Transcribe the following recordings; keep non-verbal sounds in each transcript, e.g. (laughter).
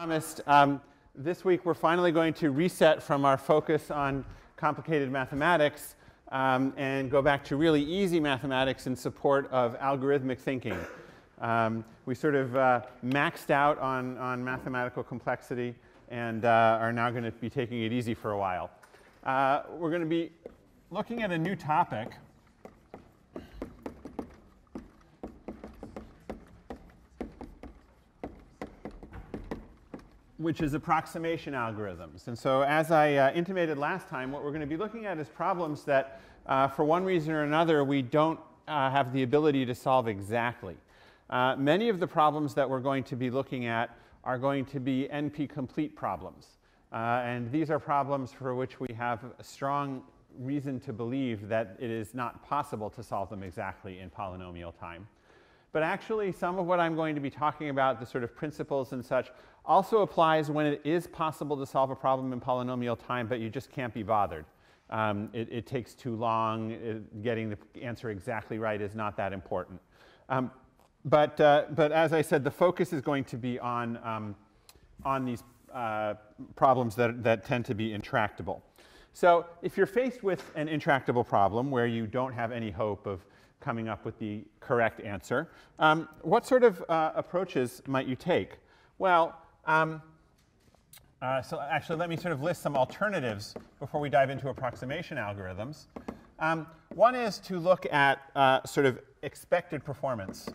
promised, um, this week we're finally going to reset from our focus on complicated mathematics um, and go back to really easy mathematics in support of algorithmic thinking. Um, we sort of uh, maxed out on, on mathematical complexity and uh, are now going to be taking it easy for a while. Uh, we're going to be looking at a new topic which is approximation algorithms. And so as I uh, intimated last time, what we're going to be looking at is problems that, uh, for one reason or another, we don't uh, have the ability to solve exactly. Uh, many of the problems that we're going to be looking at are going to be NP-complete problems. Uh, and these are problems for which we have a strong reason to believe that it is not possible to solve them exactly in polynomial time. But actually, some of what I'm going to be talking about, the sort of principles and such, also applies when it is possible to solve a problem in polynomial time, but you just can't be bothered. Um, it, it, takes too long. It, getting the answer exactly right is not that important. Um, but, uh, but as I said, the focus is going to be on, um, on these uh, problems that, that tend to be intractable. So if you're faced with an intractable problem where you don't have any hope of coming up with the correct answer, um, what sort of uh, approaches might you take? Well, um, uh, so actually, let me sort of list some alternatives before we dive into approximation algorithms. Um, one is to look at uh, sort of expected performance.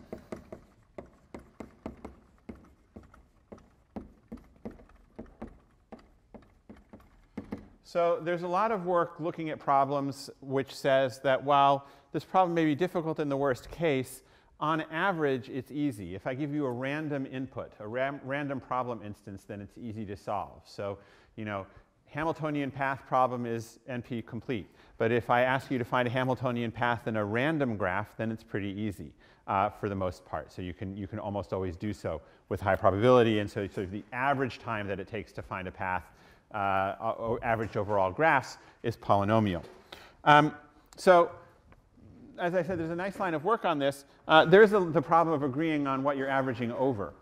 So there's a lot of work looking at problems which says that while this problem may be difficult in the worst case, on average, it's easy. If I give you a random input, a ram random problem instance, then it's easy to solve. So, you know, Hamiltonian path problem is NP complete. But if I ask you to find a Hamiltonian path in a random graph, then it's pretty easy uh, for the most part. So you can, you can almost always do so with high probability. And so, so the average time that it takes to find a path, uh, average overall graphs, is polynomial. Um, so as I said, there's a nice line of work on this. Uh, there's a, the problem of agreeing on what you're averaging over,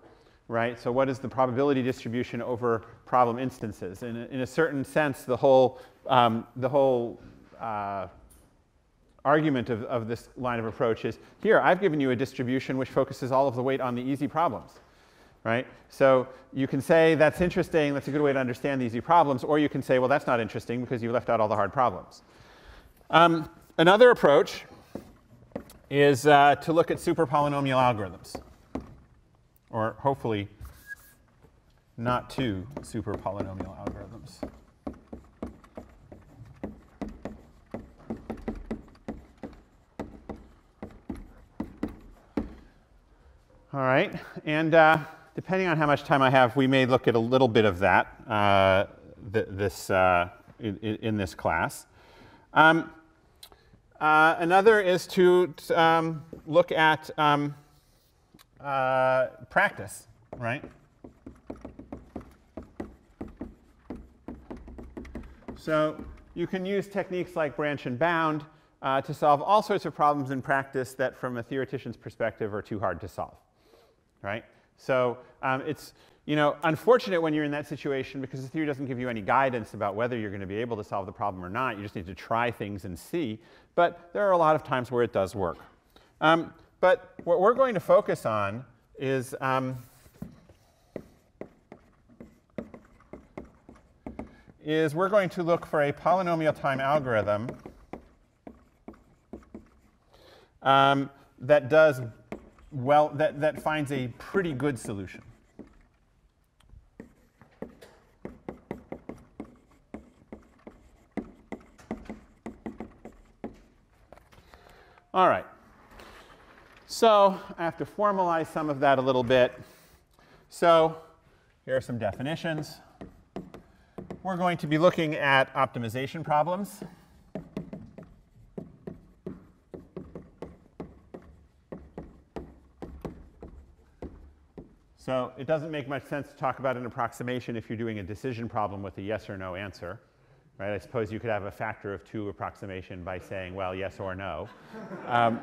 right? So what is the probability distribution over problem instances? In a, in a certain sense, the whole, um, the whole uh, argument of, of this line of approach is, here, I've given you a distribution which focuses all of the weight on the easy problems, right? So you can say, that's interesting, that's a good way to understand the easy problems, or you can say, well, that's not interesting because you left out all the hard problems. Um, another approach is uh, to look at super polynomial algorithms, or hopefully not too super polynomial algorithms. All right, and uh, depending on how much time I have, we may look at a little bit of that uh, th this, uh, in, in, this class. Um, uh, another is to um, look at um, uh, practice, right? So you can use techniques like branch and bound uh, to solve all sorts of problems in practice that from a theoretician's perspective are too hard to solve, right? So um, it's you know, unfortunate when you're in that situation because the theory doesn't give you any guidance about whether you're going to be able to solve the problem or not. You just need to try things and see. But there are a lot of times where it does work. Um, but what we're going to focus on is um, is we're going to look for a polynomial time algorithm um, that does well, that, that finds a pretty good solution. All right. So I have to formalize some of that a little bit. So here are some definitions. We're going to be looking at optimization problems. So it doesn't make much sense to talk about an approximation if you're doing a decision problem with a yes or no answer right? I suppose you could have a factor of two approximation by saying, well, yes or no. (laughs) um,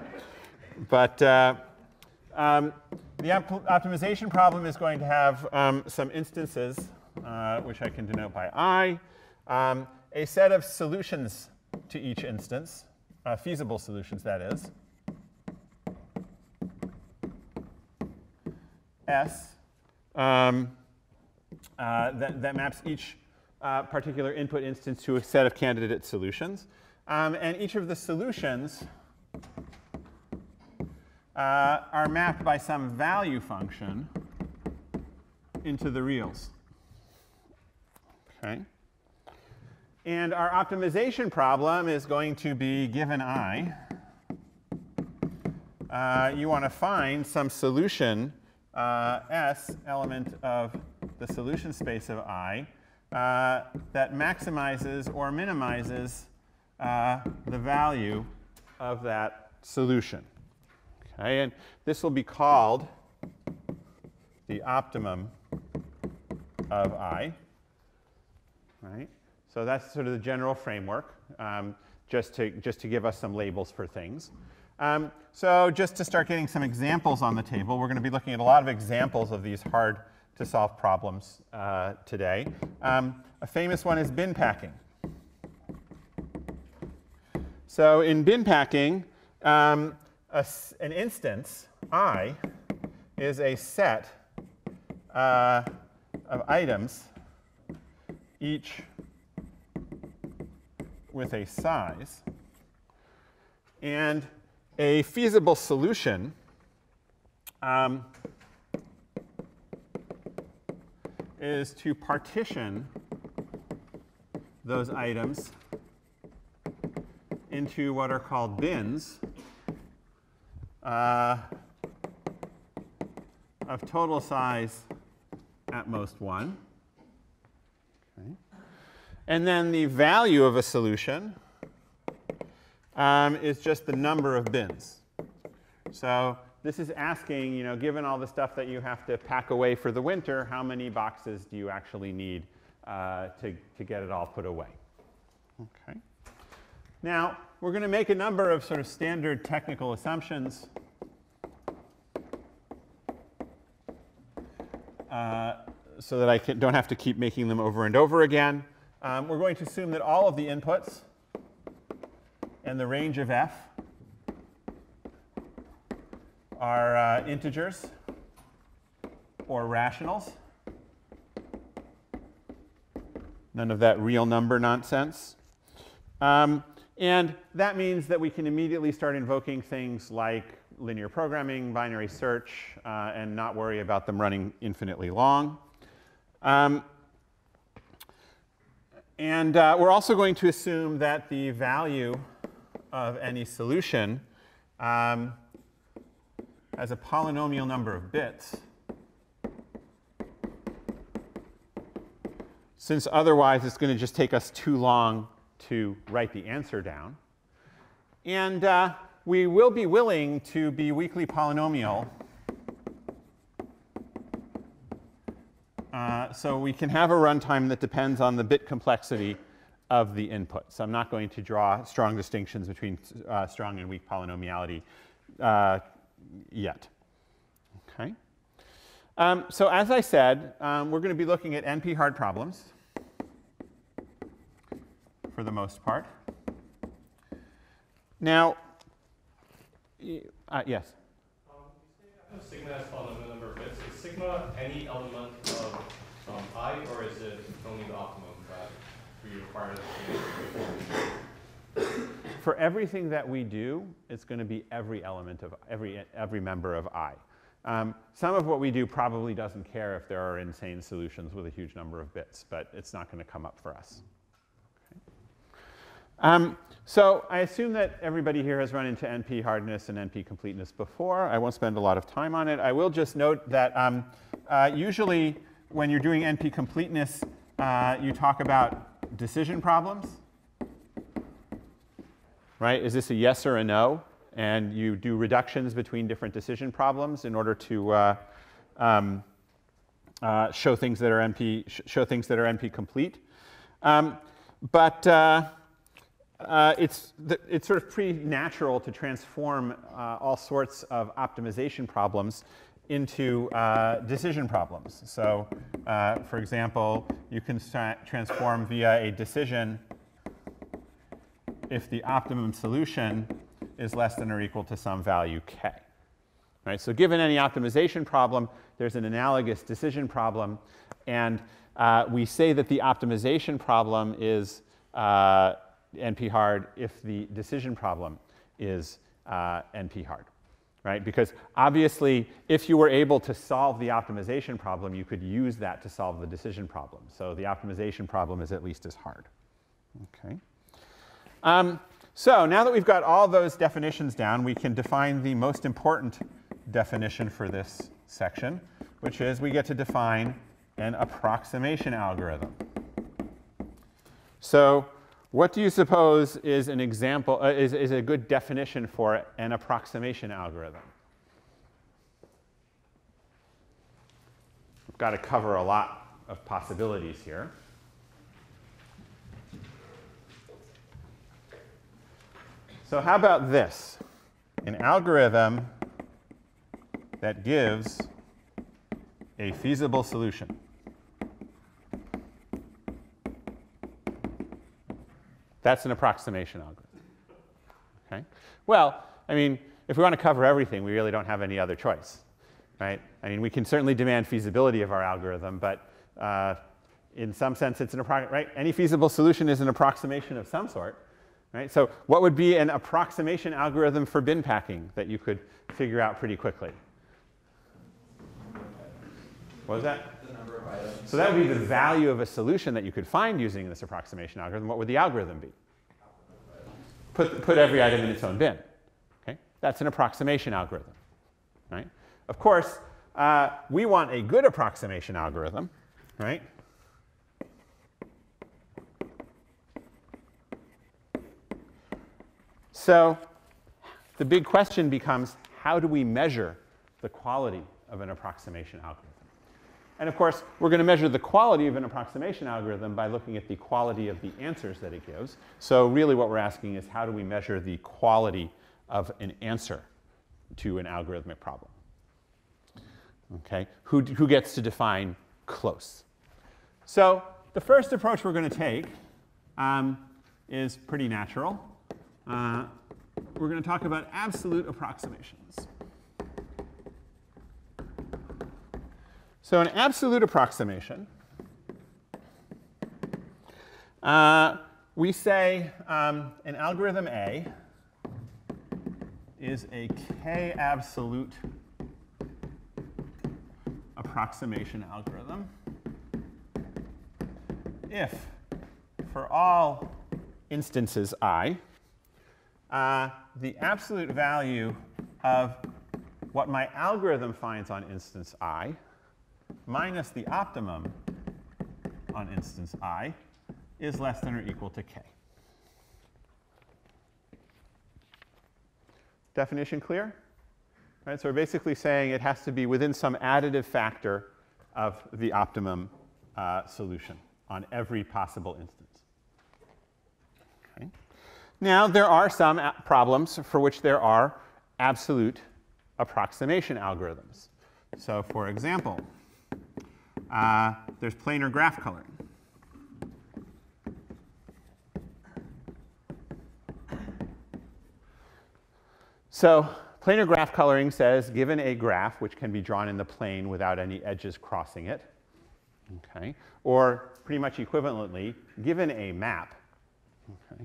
but, uh, Um, the op optimization problem is going to have um, some instances, uh, which I can denote by i, um, a set of solutions to each instance, uh, feasible solutions, that is. S um, uh, that, that, maps each uh, particular input instance to a set of candidate solutions. Um, and each of the solutions uh, are mapped by some value function into the reals. Okay. And our optimization problem is going to be given i. Uh, you want to find some solution uh, S element of the solution space of I uh, that maximizes or minimizes uh, the value of that solution. Okay, and this will be called the optimum of I. Right? So that's sort of the general framework, um, just, to, just to give us some labels for things. Um, so just to start getting some examples on the table, we're going to be looking at a lot of examples of these hard to solve problems uh, today. Um, a famous one is bin packing. So in bin packing, um, a, an instance, i, is a set uh, of items, each with a size. And a feasible solution um, is to partition those items into what are called bins uh, of total size at most 1. Okay. And then the value of a solution um, is just the number of bins. So this is asking, you know, given all the stuff that you have to pack away for the winter, how many boxes do you actually need uh, to, to get it all put away? Okay. Now, we're going to make a number of sort of standard technical assumptions. Uh, so that I can, don't have to keep making them over and over again. Um, we're going to assume that all of the inputs and the range of f are uh, integers or rationals. None of that real number nonsense. Um, and that means that we can immediately start invoking things like linear programming, binary search, uh, and not worry about them running infinitely long. Um, and uh, we're also going to assume that the value of any solution um, has a polynomial number of bits. Since otherwise it's going to just take us too long to write the answer down. And uh, we will be willing to be weakly polynomial. Uh, so we can have a runtime that depends on the bit complexity of the input. So I'm not going to draw strong distinctions between uh, strong and weak polynomiality uh, yet. Okay. Um, so as I said, um, we're going to be looking at NP hard problems for the most part. Now, uh, yes? Um, sigma has polynomial number of bits. Is sigma any element of um, i, or is it only the optimum? For everything that we do, it's going to be every element of every, every member of I. Um, some of what we do probably doesn't care if there are insane solutions with a huge number of bits, but it's not going to come up for us. Okay. Um, so I assume that everybody here has run into NP hardness and NP completeness before. I won't spend a lot of time on it. I will just note that um, uh, usually when you're doing NP completeness, uh, you talk about decision problems, right? Is this a yes or a no? And you do reductions between different decision problems in order to uh, um, uh, show things that are NP sh show things that are NP complete. Um, but uh, uh, it's, it's sort of pretty natural to transform uh, all sorts of optimization problems into uh, decision problems. So, for example, you can transform via a decision if the optimum solution is less than or equal to some value k. Right? So given any optimization problem, there's an analogous decision problem. And uh, we say that the optimization problem is uh, NP-hard if the decision problem is uh, NP-hard. Right? Because obviously, if you were able to solve the optimization problem, you could use that to solve the decision problem. So the optimization problem is at least as hard. Okay. Um, so now that we've got all those definitions down, we can define the most important definition for this section, which is we get to define an approximation algorithm. So what do you suppose is an example, uh, is, is a good definition for an approximation algorithm? We've got to cover a lot of possibilities here. So how about this? An algorithm that gives a feasible solution. That's an approximation algorithm. Okay? Well, I mean, if we want to cover everything, we really don't have any other choice, right? I mean, we can certainly demand feasibility of our algorithm, but uh, in some sense, it's an approximation, right? Any feasible solution is an approximation of some sort. Right? So what would be an approximation algorithm for bin packing that you could figure out pretty quickly? What was that? The number of items. So that would be the value of a solution that you could find using this approximation algorithm. What would the algorithm be? Put, put every item in its own bin. Okay? That's an approximation algorithm. Right? Of course, uh, we want a good approximation algorithm, right? So the big question becomes, how do we measure the quality of an approximation algorithm? And of course, we're going to measure the quality of an approximation algorithm by looking at the quality of the answers that it gives. So really what we're asking is how do we measure the quality of an answer to an algorithmic problem? Okay, who, who gets to define close? So the first approach we're going to take um, is pretty natural uh, we're going to talk about absolute approximations. So an absolute approximation, uh, we say um, an algorithm A is a k absolute approximation algorithm if for all instances i, uh, the absolute value of what my algorithm finds on instance i minus the optimum on instance i is less than or equal to k. Definition clear? Right, so we're basically saying it has to be within some additive factor of the optimum uh, solution on every possible instance. Now, there are some problems for which there are absolute approximation algorithms. So, for example, uh, there's planar graph coloring. So, planar graph coloring says given a graph which can be drawn in the plane without any edges crossing it, okay, or pretty much equivalently, given a map, okay,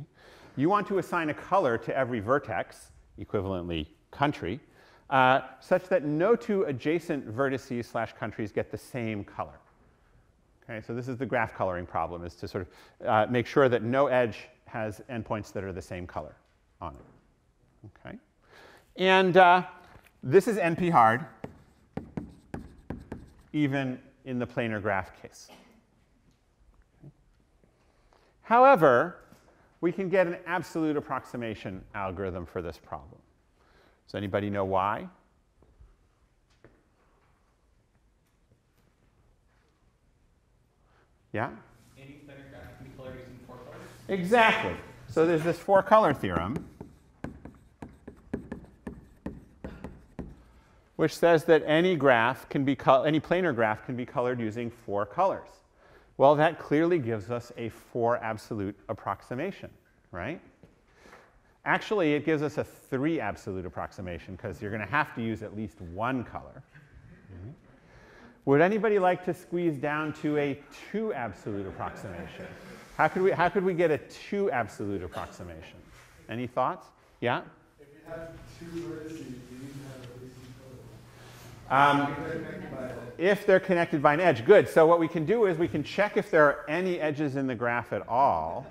you want to assign a color to every vertex, equivalently country, uh, such that no two adjacent vertices slash countries get the same color. Okay, so this is the graph coloring problem, is to sort of uh, make sure that no edge has endpoints that are the same color on it. Okay, and uh, this is NP-hard, even in the planar graph case. However, we can get an absolute approximation algorithm for this problem. Does anybody know why? Yeah? Any planar graph can be using four colors? Exactly. So there's this four color theorem, which says that any graph can be, any planar graph can be colored using four colors. Well, that clearly gives us a four absolute approximation, right? Actually, it gives us a three absolute approximation because you're going to have to use at least one color. Mm -hmm. Would anybody like to squeeze down to a two absolute approximation? How could we, how could we get a two absolute approximation? Any thoughts? Yeah? If you have two vertices, you need to have at least um, if they're connected by an edge, good. So what we can do is we can check if there are any edges in the graph at all,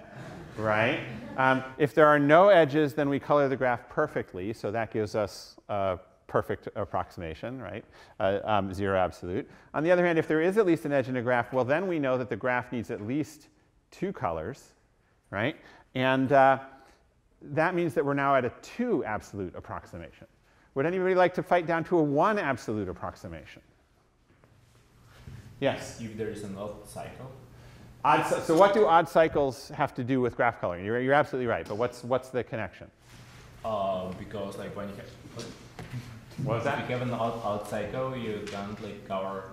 right? Um, if there are no edges, then we color the graph perfectly. So that gives us a perfect approximation, right? Uh, um, zero absolute. On the other hand, if there is at least an edge in a graph, well, then we know that the graph needs at least two colors, right? And uh, that means that we're now at a two absolute approximation. Would anybody like to fight down to a one absolute approximation? Yes? If there is an odd cycle. Odd, so what do odd cycles have to do with graph coloring? You're, you're absolutely right, but what's, what's the connection? Uh, because like when you have, what that? If you have an odd, odd cycle, you can't like cover,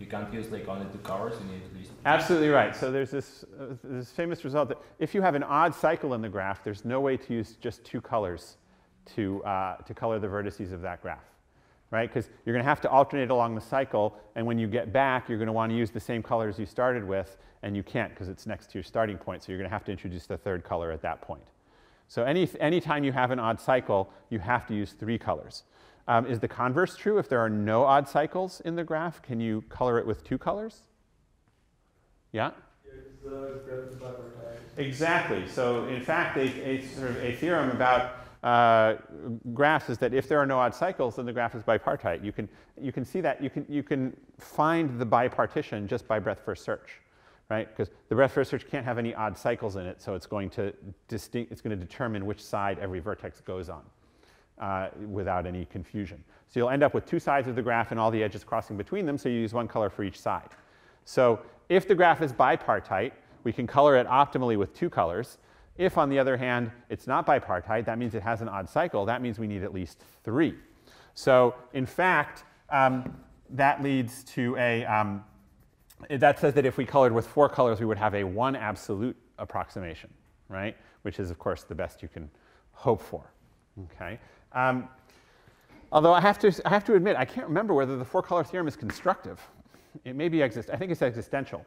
you can't use like only two colors, you need at least. Absolutely right. So there's this, uh, this famous result that if you have an odd cycle in the graph, there's no way to use just two colors to, uh, to color the vertices of that graph right? Because you're going to have to alternate along the cycle, and when you get back, you're going to want to use the same colors you started with, and you can't because it's next to your starting point, so you're going to have to introduce the third color at that point. So any, anytime you have an odd cycle, you have to use three colors. Um, is the converse true? If there are no odd cycles in the graph, can you color it with two colors? Yeah? Exactly. So in fact, a, a, sort of a theorem about uh, graphs is that if there are no odd cycles, then the graph is bipartite. You can, you can see that. You can, you can find the bipartition just by breadth first search right? Because the breadth first search can't have any odd cycles in it, so it's going to, distinct, it's going to determine which side every vertex goes on uh, without any confusion. So you'll end up with two sides of the graph and all the edges crossing between them, so you use one color for each side. So if the graph is bipartite, we can color it optimally with two colors. If, on the other hand, it's not bipartite, that means it has an odd cycle. That means we need at least three. So in fact, um, that leads to a, um, that says that if we colored with four colors, we would have a one absolute approximation, right? Which is, of course, the best you can hope for, okay? Um, although I have, to, I have to admit, I can't remember whether the four-color theorem is constructive. It may be exist. I think it's existential.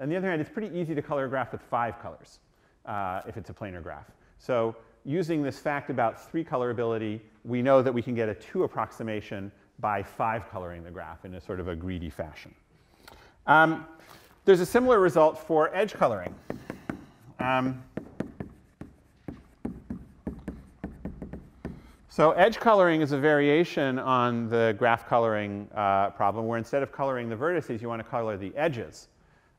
On the other hand, it's pretty easy to color a graph with five colors uh, if it's a planar graph. So using this fact about three colorability, we know that we can get a two approximation by five coloring the graph in a sort of a greedy fashion. Um, there's a similar result for edge coloring. Um, so edge coloring is a variation on the graph coloring uh, problem where instead of coloring the vertices, you want to color the edges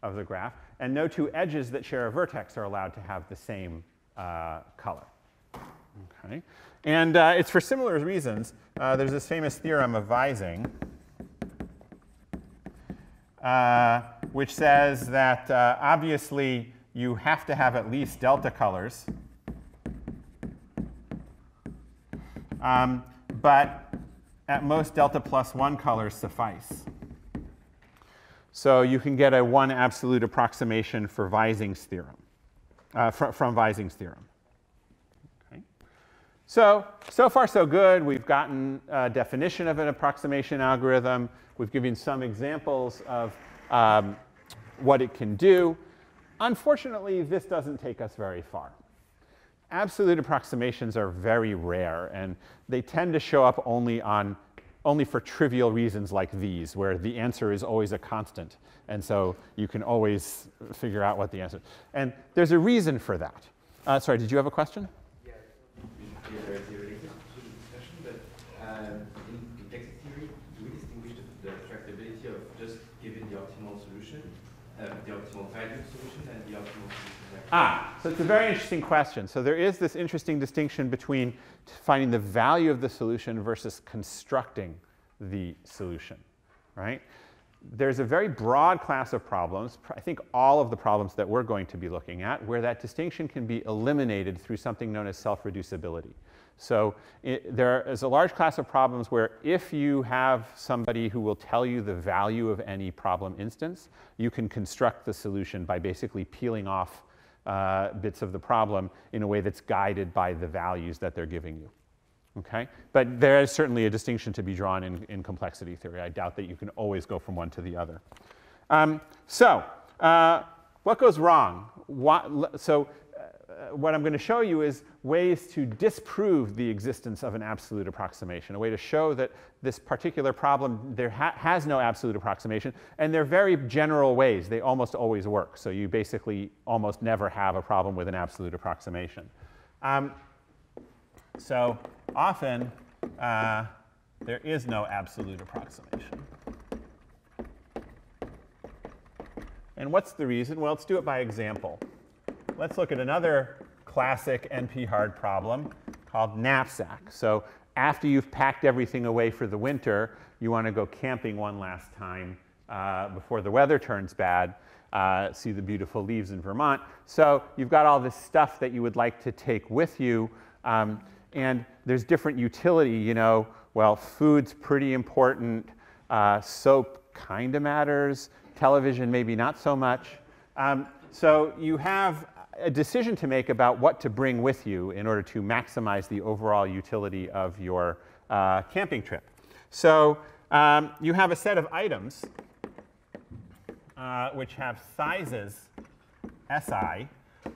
of the graph. And no two edges that share a vertex are allowed to have the same uh, color. Okay. And uh, it's for similar reasons. Uh, there's this famous theorem of Vizing. Uh, which says that uh, obviously you have to have at least delta colors. Um, but at most delta plus one colors suffice. So you can get a one absolute approximation for Vizing's theorem, uh, fr from Vizing's theorem. Okay. So, so far so good. We've gotten a definition of an approximation algorithm. We've given some examples of um, what it can do. Unfortunately, this doesn't take us very far. Absolute approximations are very rare, and they tend to show up only, on, only for trivial reasons like these, where the answer is always a constant. And so you can always figure out what the answer is. And there's a reason for that. Uh, sorry, did you have a question? Ah, so it's a very interesting question. So there is this interesting distinction between finding the value of the solution versus constructing the solution, right? there's a very broad class of problems, I think all of the problems that we're going to be looking at, where that distinction can be eliminated through something known as self-reducibility. So it, there is a large class of problems where if you have somebody who will tell you the value of any problem instance, you can construct the solution by basically peeling off uh, bits of the problem in a way that's guided by the values that they're giving you. Okay? But there is certainly a distinction to be drawn in, in complexity theory. I doubt that you can always go from one to the other. Um, so, uh, what goes wrong? So, uh, what I'm going to show you is ways to disprove the existence of an absolute approximation, a way to show that this particular problem there ha has no absolute approximation, and they're very general ways. They almost always work. So you basically almost never have a problem with an absolute approximation. Um, so often uh, there is no absolute approximation. And what's the reason? Well, let's do it by example. Let's look at another classic NP-hard problem called knapsack. So after you've packed everything away for the winter, you want to go camping one last time uh, before the weather turns bad, uh, see the beautiful leaves in Vermont. So you've got all this stuff that you would like to take with you. Um, and there's different utility, you know, well, food's pretty important, uh, soap kind of matters, television maybe not so much. Um, so you have a decision to make about what to bring with you in order to maximize the overall utility of your uh, camping trip. So um, you have a set of items uh, which have sizes SI,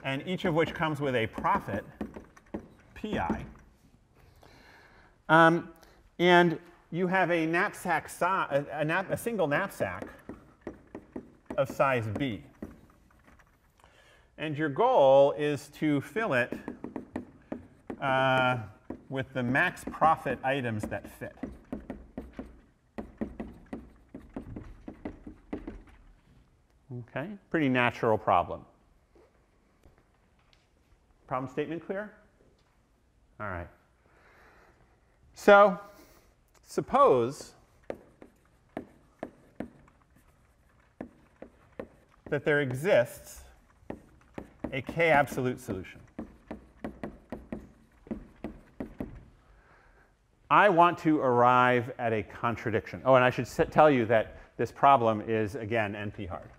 and each of which comes with a profit PI. Um, and you have a knapsack, si a, a, nap a, single knapsack of size B. And your goal is to fill it uh, with the max profit items that fit. Okay, pretty natural problem. Problem statement clear? All right. So suppose that there exists a k-absolute solution. I want to arrive at a contradiction. Oh, and I should tell you that this problem is, again, NP-hard.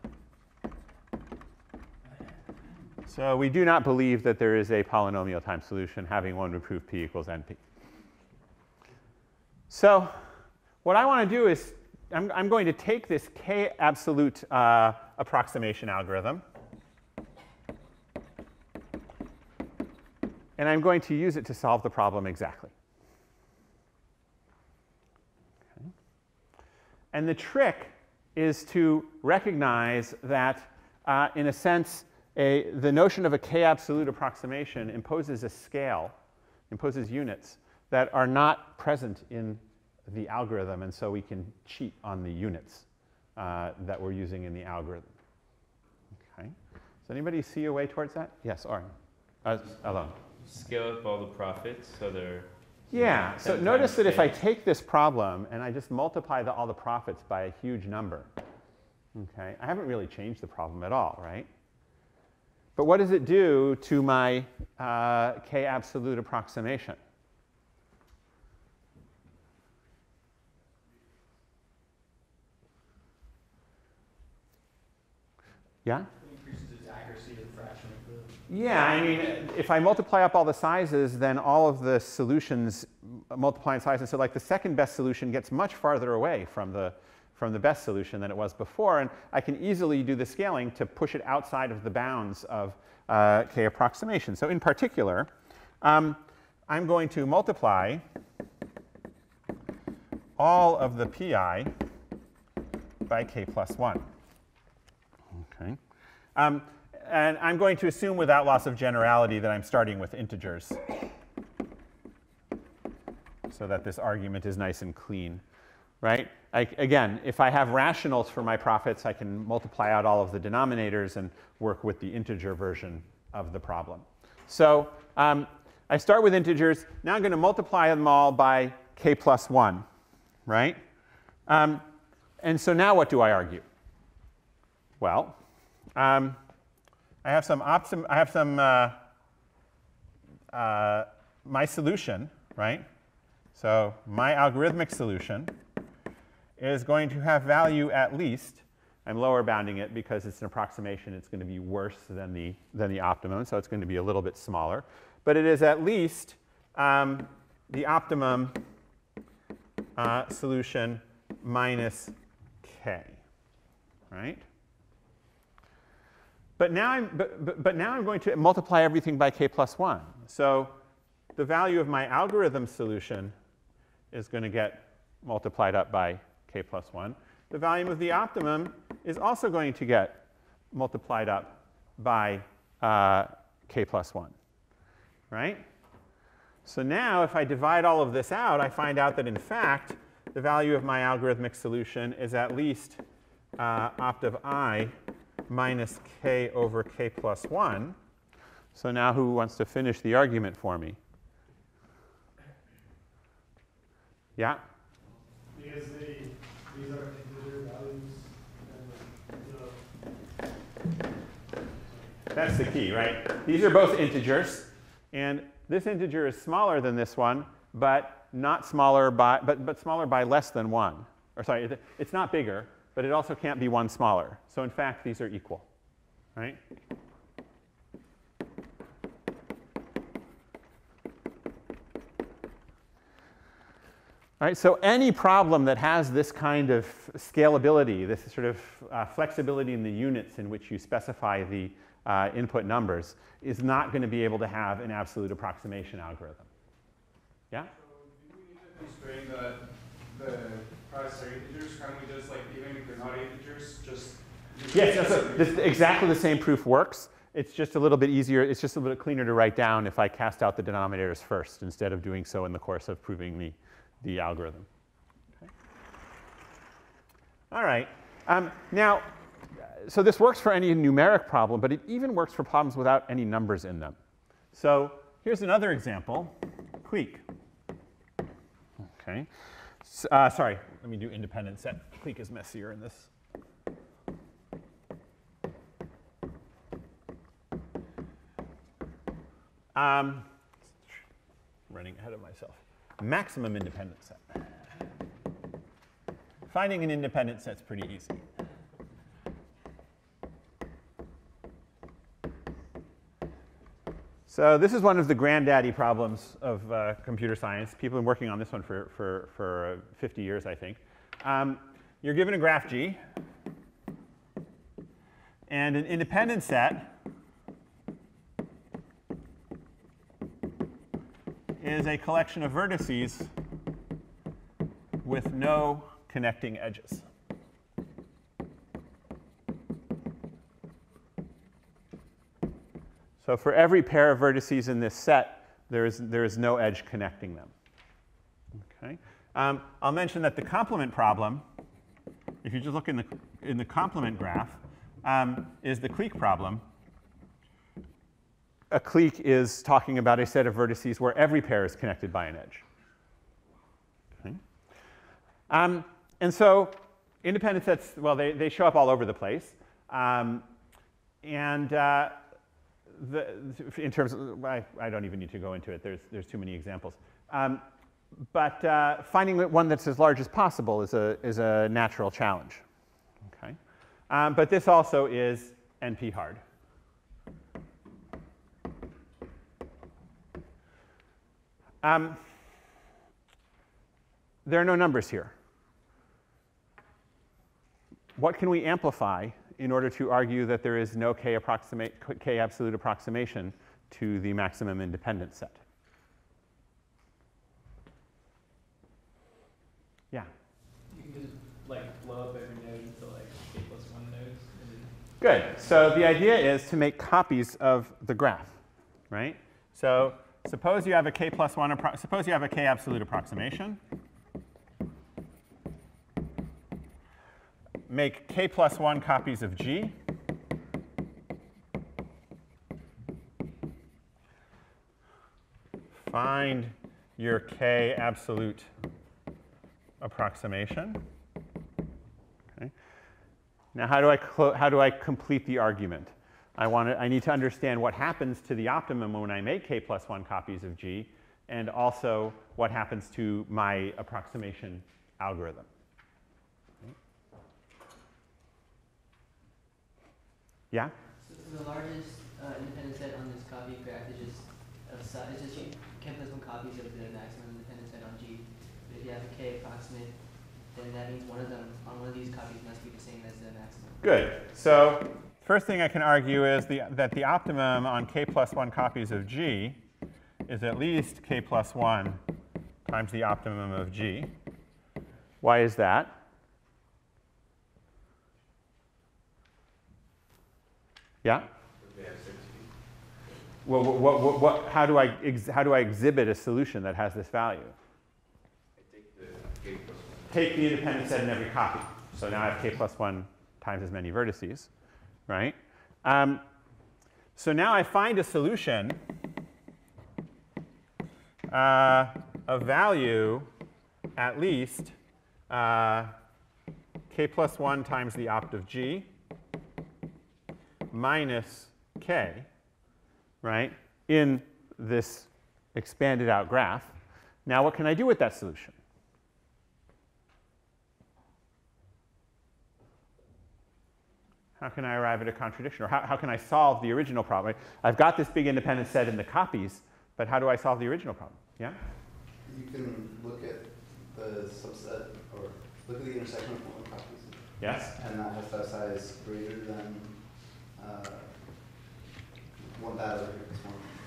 So we do not believe that there is a polynomial time solution having one would prove p equals np. So what I want to do is I'm, I'm, going to take this k absolute uh, approximation algorithm, and I'm going to use it to solve the problem exactly. Okay. And the trick is to recognize that, uh, in a sense, a, the notion of a k absolute approximation imposes a scale, imposes units that are not present in the algorithm, and so we can cheat on the units uh, that we're using in the algorithm. Okay. Does anybody see a way towards that? Yes, Oren. Uh, alone. Scale up all the profits so they're. Yeah, so notice that if I take this problem and I just multiply the, all the profits by a huge number, okay, I haven't really changed the problem at all, right? But what does it do to my uh, k absolute approximation? Yeah? Yeah, I mean, if I multiply up all the sizes, then all of the solutions multiply in size. And so like the second best solution gets much farther away from the, from the best solution than it was before. And I can easily do the scaling to push it outside of the bounds of uh, k approximation. So in particular, um, I'm going to multiply all of the pi by k plus 1. Okay. Um, and I'm going to assume without loss of generality that I'm starting with integers so that this argument is nice and clean, right? I, again, if I have rationals for my profits, I can multiply out all of the denominators and work with the integer version of the problem. So um, I start with integers. Now I'm going to multiply them all by k plus 1, right? Um, And so now what do I argue? Well, um, I have some optim- I have some uh, uh, my solution, right? So my algorithmic solution is going to have value at least. I'm lower bounding it because it's an approximation. It's going to be worse than the than the optimum, so it's going to be a little bit smaller. But it is at least um, the optimum uh, solution minus k, right? But now, I'm, but, but, now I'm going to multiply everything by k plus 1. So the value of my algorithm solution is going to get multiplied up by k plus 1. The value of the optimum is also going to get multiplied up by uh, k plus 1, right? So now if I divide all of this out, I find out that in fact, the value of my algorithmic solution is at least uh, opt of i minus k over k plus 1. So now who wants to finish the argument for me? Yeah? Because they, these are integer values and the, That's the key, right? These are both integers. And this integer is smaller than this one, but not smaller by, but, but smaller by less than 1. Or sorry, it's not bigger, but it also can't be 1 smaller. So in fact, these are equal, right? All right, so any problem that has this kind of scalability, this sort of uh, flexibility in the units in which you specify the uh, input numbers, is not going to be able to have an absolute approximation algorithm. Yeah? So do we need to constrain the, the processor integers? Can we just like, even if they're not integers, just? Yes, them no, as so a- this, exactly the same proof works. It's just a little bit easier, it's just a little bit cleaner to write down if I cast out the denominators first instead of doing so in the course of proving the, the algorithm. Okay. All right. Um, now, so this works for any numeric problem, but it even works for problems without any numbers in them. So here's another example, Clique. Okay. S- uh, sorry, let me do independent set. Clique is messier in this. Um, running ahead of myself. Maximum independent set. Finding an independent set's pretty easy. So this is one of the granddaddy problems of uh, computer science. People have been working on this one for, for, for uh, 50 years, I think. Um, you're given a graph G and an independent set is a collection of vertices with no connecting edges. So for every pair of vertices in this set, there is, there is no edge connecting them. Okay? Um, I'll mention that the complement problem, if you just look in the, in the complement graph, um, is the clique problem. A clique is talking about a set of vertices where every pair is connected by an edge. Okay? Um, and so independent sets, well, they, they show up all over the place. Um, and uh, the, in terms of, I, I don't even need to go into it, there's, there's too many examples. Um, but uh, finding one that's as large as possible is a, is a natural challenge. Okay? Um, but this also is NP hard. Um, there are no numbers here. What can we amplify in order to argue that there is no k, approximate, k absolute approximation to the maximum independent set? Yeah. You can just like blow up every node into like k plus one nodes. Then Good. So the idea is to make copies of the graph, right? So suppose you have a k plus one. Suppose you have a k absolute approximation. Make k plus one copies of g. Find your k absolute approximation. Now, how do I, how do I complete the argument? I, want to, I need to understand what happens to the optimum when I make k plus 1 copies of g, and also what happens to my approximation algorithm. Yeah? So so the largest uh, independent set on this copy graph is just of size, it's just you can plus one copies of the maximum independent set on G. But if you have a K approximate, then that means one of them on one of these copies must be the same as the maximum. Good. So first thing I can argue is the, that the optimum on k plus 1 copies of g is at least k plus 1 times the optimum of g. Why is that? Yeah? Well, what, what, what, how, do I how do I exhibit a solution that has this value? Take the independent set in every copy. So now I have k plus 1 times as many vertices, right? Um, so now I find a solution uh, of value at least uh, k plus 1 times the opt of g minus k, right, in this expanded out graph. Now what can I do with that solution? How can I arrive at a contradiction? Or how, how can I solve the original problem? I've got this big independent set in the copies, but how do I solve the original problem? Yeah? You can look at the subset, or look at the intersection of all the copies. Yes? And that has that size greater than, uh, one.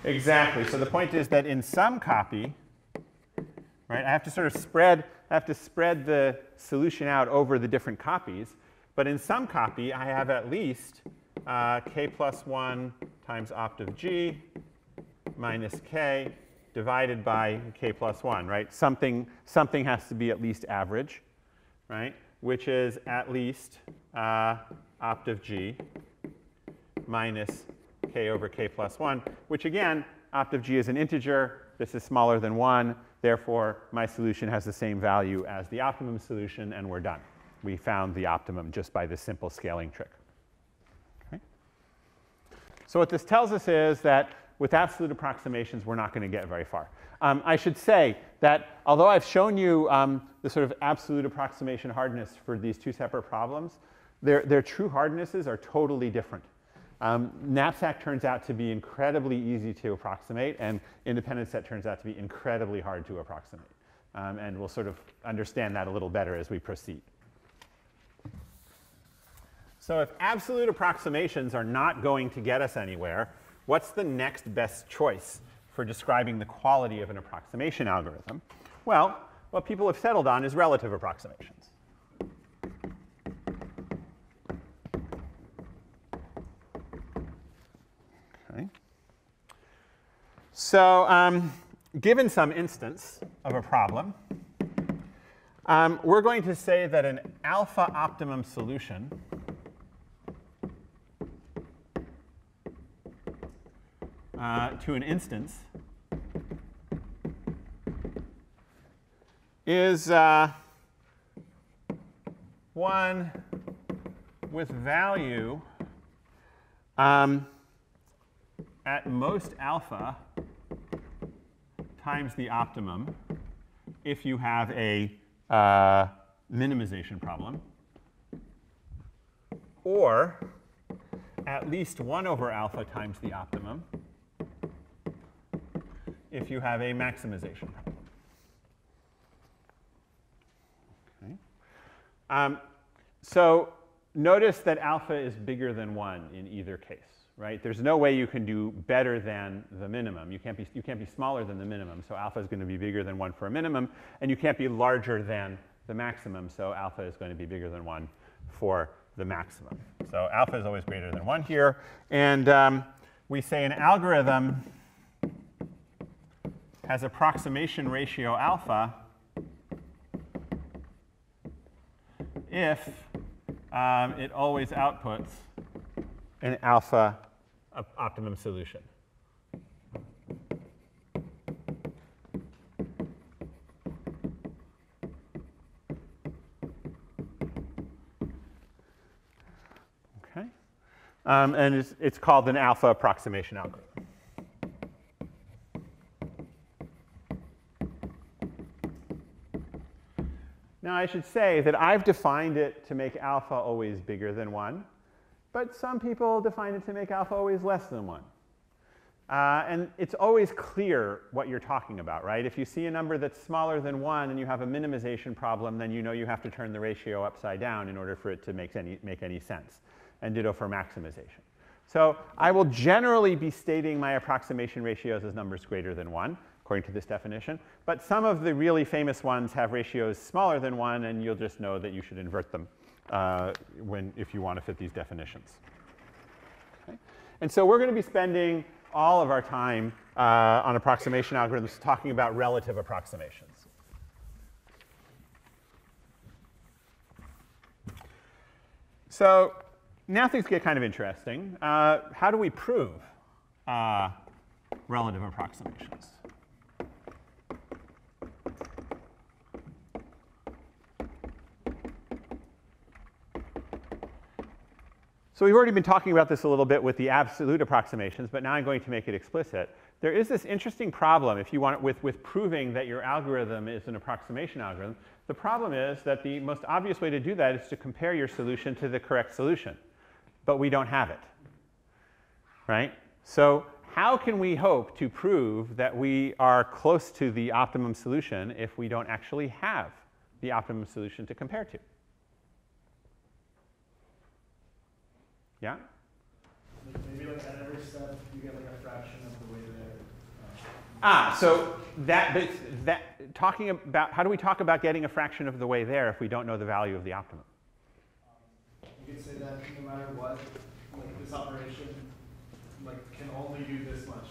Exactly. So the point is that in some copy, right, I have to sort of spread, I have to spread the solution out over the different copies. But in some copy, I have at least uh, k plus 1 times opt of g minus k divided by k plus 1, right? Something, something has to be at least average, right? Which is at least uh, opt of g minus k over k plus 1, which again, opt of g is an integer. This is smaller than 1. Therefore, my solution has the same value as the optimum solution, and we're done. We found the optimum just by this simple scaling trick. Okay? So what this tells us is that with absolute approximations, we're not going to get very far. Um, I should say that although I've shown you um, the sort of absolute approximation hardness for these two separate problems, their, their true hardnesses are totally different. Um, knapsack turns out to be incredibly easy to approximate, and independent set turns out to be incredibly hard to approximate. Um, and we'll sort of understand that a little better as we proceed. So if absolute approximations are not going to get us anywhere, what's the next best choice for describing the quality of an approximation algorithm? Well, what people have settled on is relative approximations. So um, given some instance of a problem, um, we're going to say that an alpha optimum solution uh, to an instance is uh, one with value um, at most alpha times the optimum if you have a uh, minimization problem, or at least 1 over alpha times the optimum if you have a maximization problem. Okay. Um, so notice that alpha is bigger than 1 in either case, right? There's no way you can do better than the minimum. You can't be, you can't be smaller than the minimum, so alpha is going to be bigger than 1 for a minimum, and you can't be larger than the maximum, so alpha is going to be bigger than 1 for the maximum. So alpha is always greater than 1 here, and um, we say an algorithm has approximation ratio alpha if um, it always outputs an alpha optimum solution. Um, and it's, it's called an alpha approximation algorithm. Now I should say that I've defined it to make alpha always bigger than 1, but some people define it to make alpha always less than 1. Uh, and it's always clear what you're talking about, right? If you see a number that's smaller than 1 and you have a minimization problem, then you know you have to turn the ratio upside down in order for it to make any, make any sense. And ditto for maximization. So I will generally be stating my approximation ratios as numbers greater than 1 according to this definition. But some of the really famous ones have ratios smaller than 1, and you'll just know that you should invert them uh, when, if you want to fit these definitions. Okay? And so we're going to be spending all of our time uh, on approximation algorithms talking about relative approximations. So now things get kind of interesting. Uh, how do we prove uh, relative approximations? So we've already been talking about this a little bit with the absolute approximations, but now I'm going to make it explicit. There is this interesting problem if you want with, with proving that your algorithm is an approximation algorithm. The problem is that the most obvious way to do that is to compare your solution to the correct solution, but we don't have it, right? So how can we hope to prove that we are close to the optimum solution if we don't actually have the optimum solution to compare to? Yeah? Maybe like at every step, you get like a fraction of the way there. Ah, so that, but that, talking about, how do we talk about getting a fraction of the way there if we don't know the value of the optimum? You could say that no matter what, like this operation, like can only do this much.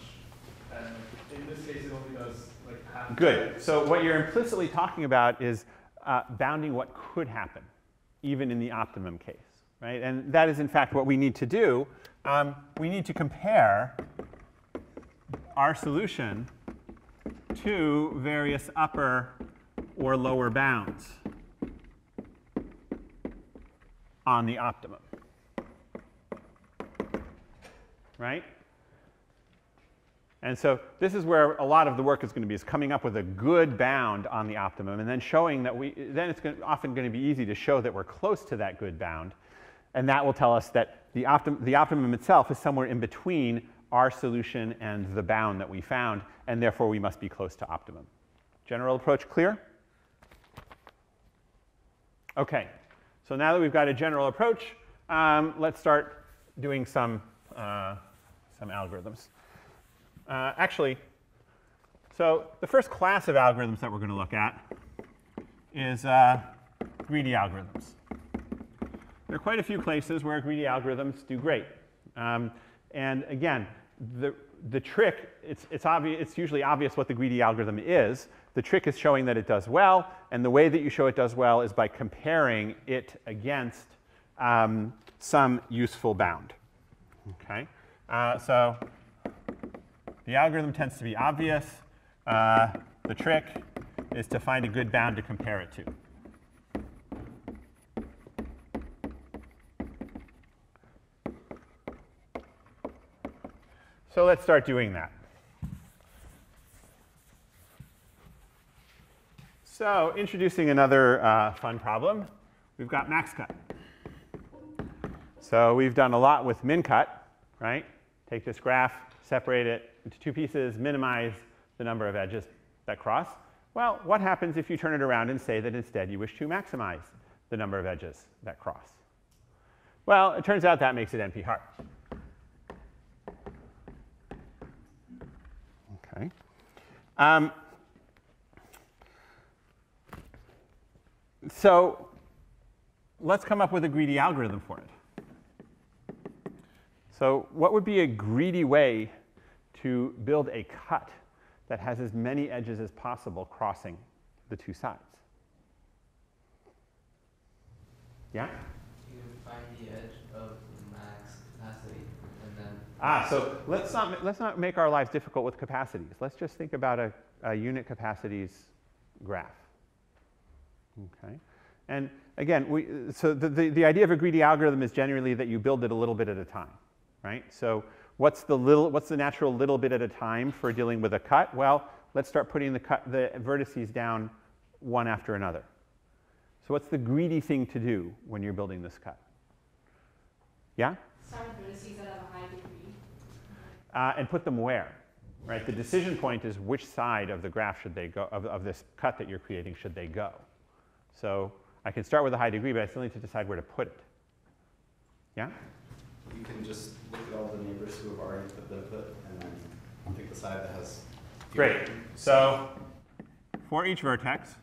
And in this case, it only does like half. Good. So what you're implicitly talking about is uh, bounding what could happen, even in the optimum case right? And that is, in fact, what we need to do. Um, we need to compare our solution to various upper or lower bounds on the optimum. Right? And so this is where a lot of the work is going to be, is coming up with a good bound on the optimum and then showing that we, then it's often going to be easy to show that we're close to that good bound and that will tell us that the, optim the optimum itself is somewhere in between our solution and the bound that we found, and therefore we must be close to optimum. General approach clear? Okay, so now that we've got a general approach, um, let's start doing some, uh, some algorithms. Uh, actually, so the first class of algorithms that we're going to look at is uh, greedy algorithms. There are quite a few places where greedy algorithms do great. Um, and again, the, the trick, it's, it's, obvious, it's usually obvious what the greedy algorithm is. The trick is showing that it does well, and the way that you show it does well is by comparing it against um, some useful bound. Okay, uh, so the algorithm tends to be obvious. Uh, the trick is to find a good bound to compare it to. So let's start doing that. So introducing another uh, fun problem, we've got max cut. So we've done a lot with min cut, right? Take this graph, separate it into two pieces, minimize the number of edges that cross. Well, what happens if you turn it around and say that instead you wish to maximize the number of edges that cross? Well, it turns out that makes it NP-hard. Okay. Um, so let's come up with a greedy algorithm for it. So what would be a greedy way to build a cut that has as many edges as possible crossing the two sides? Yeah? You find the edge of max capacity and then. Ah, so let's not, let's not make our lives difficult with capacities. Let's just think about a, a unit capacities graph. Okay. And again, we, so the, the, the idea of a greedy algorithm is generally that you build it a little bit at a time. right? So what's the little, what's the natural little bit at a time for dealing with a cut? Well, let's start putting the, cut, the vertices down one after another. So what's the greedy thing to do when you're building this cut? Yeah? Vertices that have a high degree. Uh, and put them where? Right? The decision point is which side of the graph should they go, of, of this cut that you're creating, should they go? So I can start with a high degree, but I still need to decide where to put it. Yeah? You can just look at all the neighbors who have already put their foot and then pick the side that has. Great. So for each vertex,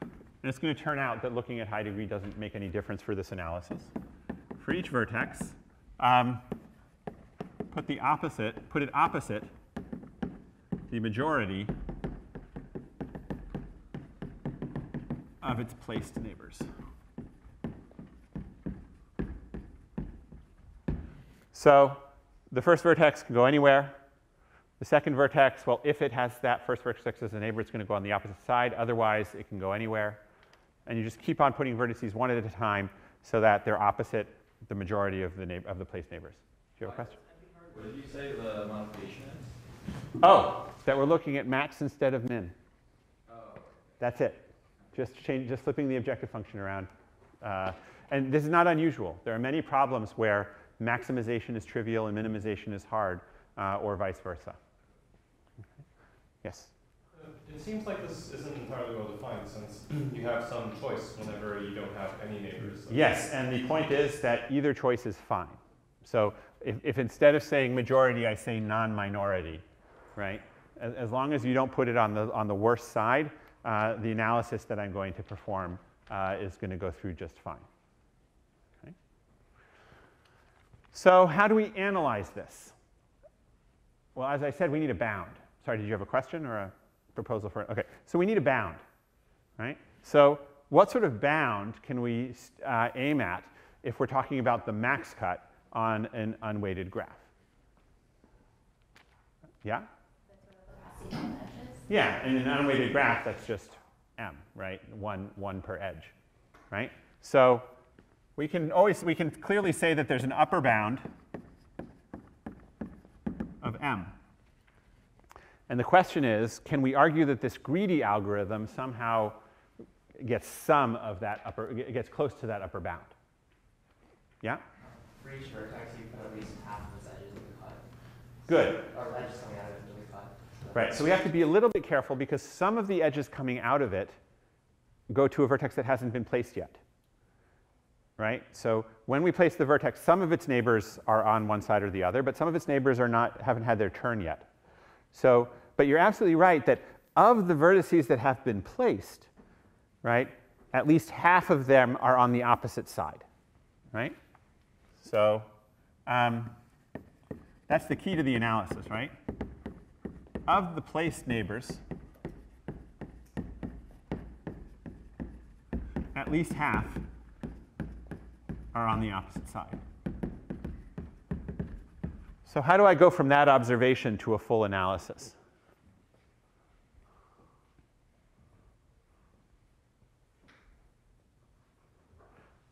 and it's going to turn out that looking at high degree doesn't make any difference for this analysis. For each vertex, um, put the opposite, put it opposite the majority of its placed neighbors. So the first vertex can go anywhere. The second vertex, well, if it has that first vertex as a neighbor, it's going to go on the opposite side. Otherwise, it can go anywhere. And you just keep on putting vertices one at a time so that they're opposite the majority of the, of the place neighbors. Do you have a question? What did you say the modification is? Oh, that we're looking at max instead of min. Oh. That's it. Just change, just flipping the objective function around. Uh, and this is not unusual. There are many problems where maximization is trivial and minimization is hard, uh, or vice versa. Okay. Yes. Uh, It seems like this isn't entirely well defined since you have some choice whenever you don't have any neighbors. So- Yes, and the point is that either choice is fine. So if, if instead of saying majority, I say non-minority, right? As, as long as you don't put it on the, on the worst side, uh, the analysis that I'm going to perform uh, is going to go through just fine. Okay? So how do we analyze this? Well, as I said, we need a bound. Sorry, did you have a question or a proposal for it? Okay, so we need a bound, right? So what sort of bound can we uh, aim at if we're talking about the max cut on an unweighted graph? Yeah? Yeah, in an unweighted graph, that's just m, right? One, one per edge, right? So we can always, we can clearly say that there's an upper bound of m. And the question is, can we argue that this greedy algorithm somehow gets some of that upper, gets close to that upper bound? Yeah? For each vertex, you put at least half of its edges in the cut. Good. Or edges coming out of it in the cut. So Right, so we have to be a little bit careful because some of the edges coming out of it go to a vertex that hasn't been placed yet. Right? So when we place the vertex, some of its neighbors are on one side or the other, but some of its neighbors are not, haven't had their turn yet. So, but you're absolutely right that of the vertices that have been placed, right, at least half of them are on the opposite side, right? So um, that's the key to the analysis, right? Of the placed neighbors, at least half are on the opposite side. So how do I go from that observation to a full analysis?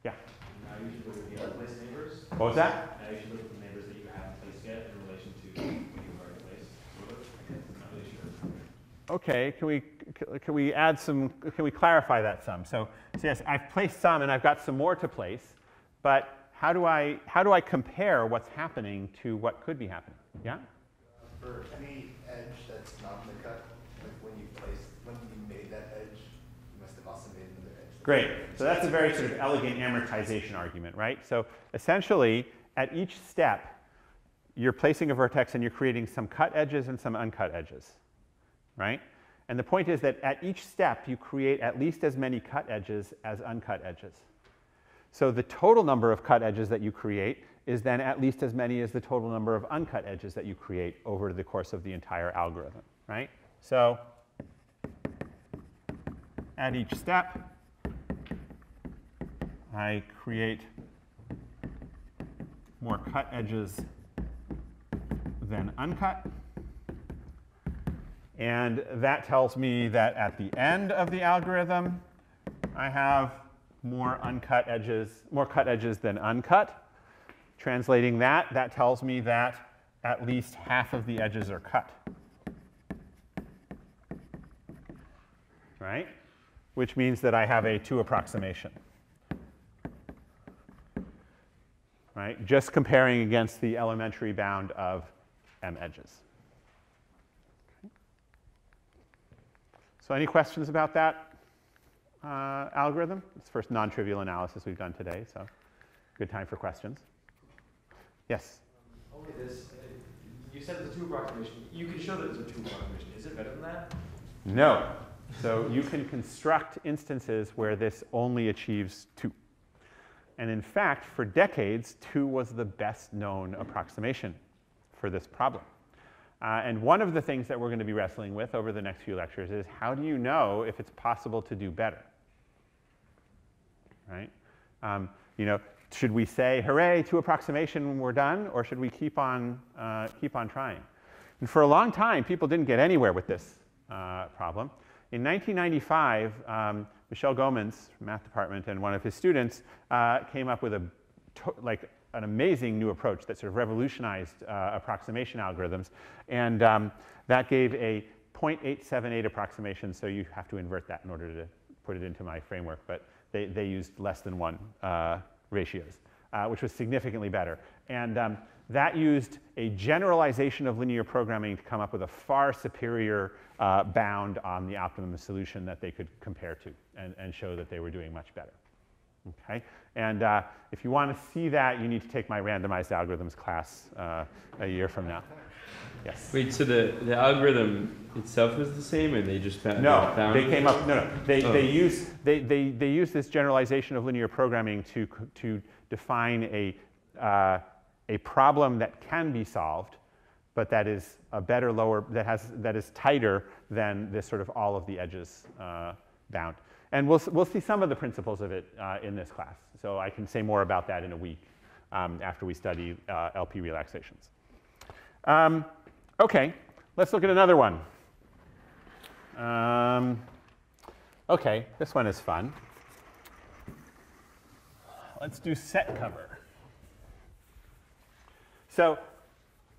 Yeah. Now you should look at the unplaced neighbors. What was that? Now you should look at the neighbors that you haven't placed yet in relation to what you've already placed. Really sure. Okay, can we, can we add some, can we clarify that some? So, so yes, I've placed some and I've got some more to place, but how do I, how do I compare what's happening to what could be happening? Yeah? Uh, for any edge that's not in the cut, like when you placed, when you made that edge, you must have also made another edge. Great. So that's a very sort of elegant amortization argument, right? So essentially, at each step, you're placing a vertex and you're creating some cut edges and some uncut edges, right? And the point is that at each step, you create at least as many cut edges as uncut edges. So the total number of cut edges that you create is then at least as many as the total number of uncut edges that you create over the course of the entire algorithm, right? So at each step, I create more cut edges than uncut. And that tells me that at the end of the algorithm, I have more uncut edges, more cut edges than uncut. Translating that, that tells me that at least half of the edges are cut. Right? Which means that I have a 2 approximation. Right? Just comparing against the elementary bound of m edges. So any questions about that uh, algorithm? It's the first non-trivial analysis we've done today, so good time for questions. Yes? Only this, uh, you said it's a two approximation. You can show that it's a two approximation. Is it better than that? No. So you can construct instances where this only achieves 2. And in fact, for decades, 2 was the best known approximation for this problem. Uh, and one of the things that we're going to be wrestling with over the next few lectures is how do you know if it's possible to do better? Right? Um, you know, should we say, hooray, two approximation when we're done, or should we keep on, uh, keep on trying? And for a long time, people didn't get anywhere with this uh, problem. In 1995, um, Michel Goemans, math department, and one of his students uh, came up with a, like, an amazing new approach that sort of revolutionized uh, approximation algorithms. And um, that gave a 0.878 approximation, so you have to invert that in order to put it into my framework. But they, they used less than one uh, ratios, uh, which was significantly better. And um, that used a generalization of linear programming to come up with a far superior uh, bound on the optimum solution that they could compare to and, and show that they were doing much better. Okay? And uh, if you want to see that, you need to take my randomized algorithms class uh, a year from now. Yes. Wait, so the, the algorithm itself is the same, and they just found no, found they came up. No, no, they Oh. they use they, they they use this generalization of linear programming to to define a uh, a problem that can be solved, but that is a better lower that has that is tighter than this sort of all of the edges uh, bound. And we'll we'll see some of the principles of it uh, in this class. So I can say more about that in a week um, after we study uh, LP relaxations. Um, okay, let's look at another one. Um, okay, this one is fun. Let's do set cover. So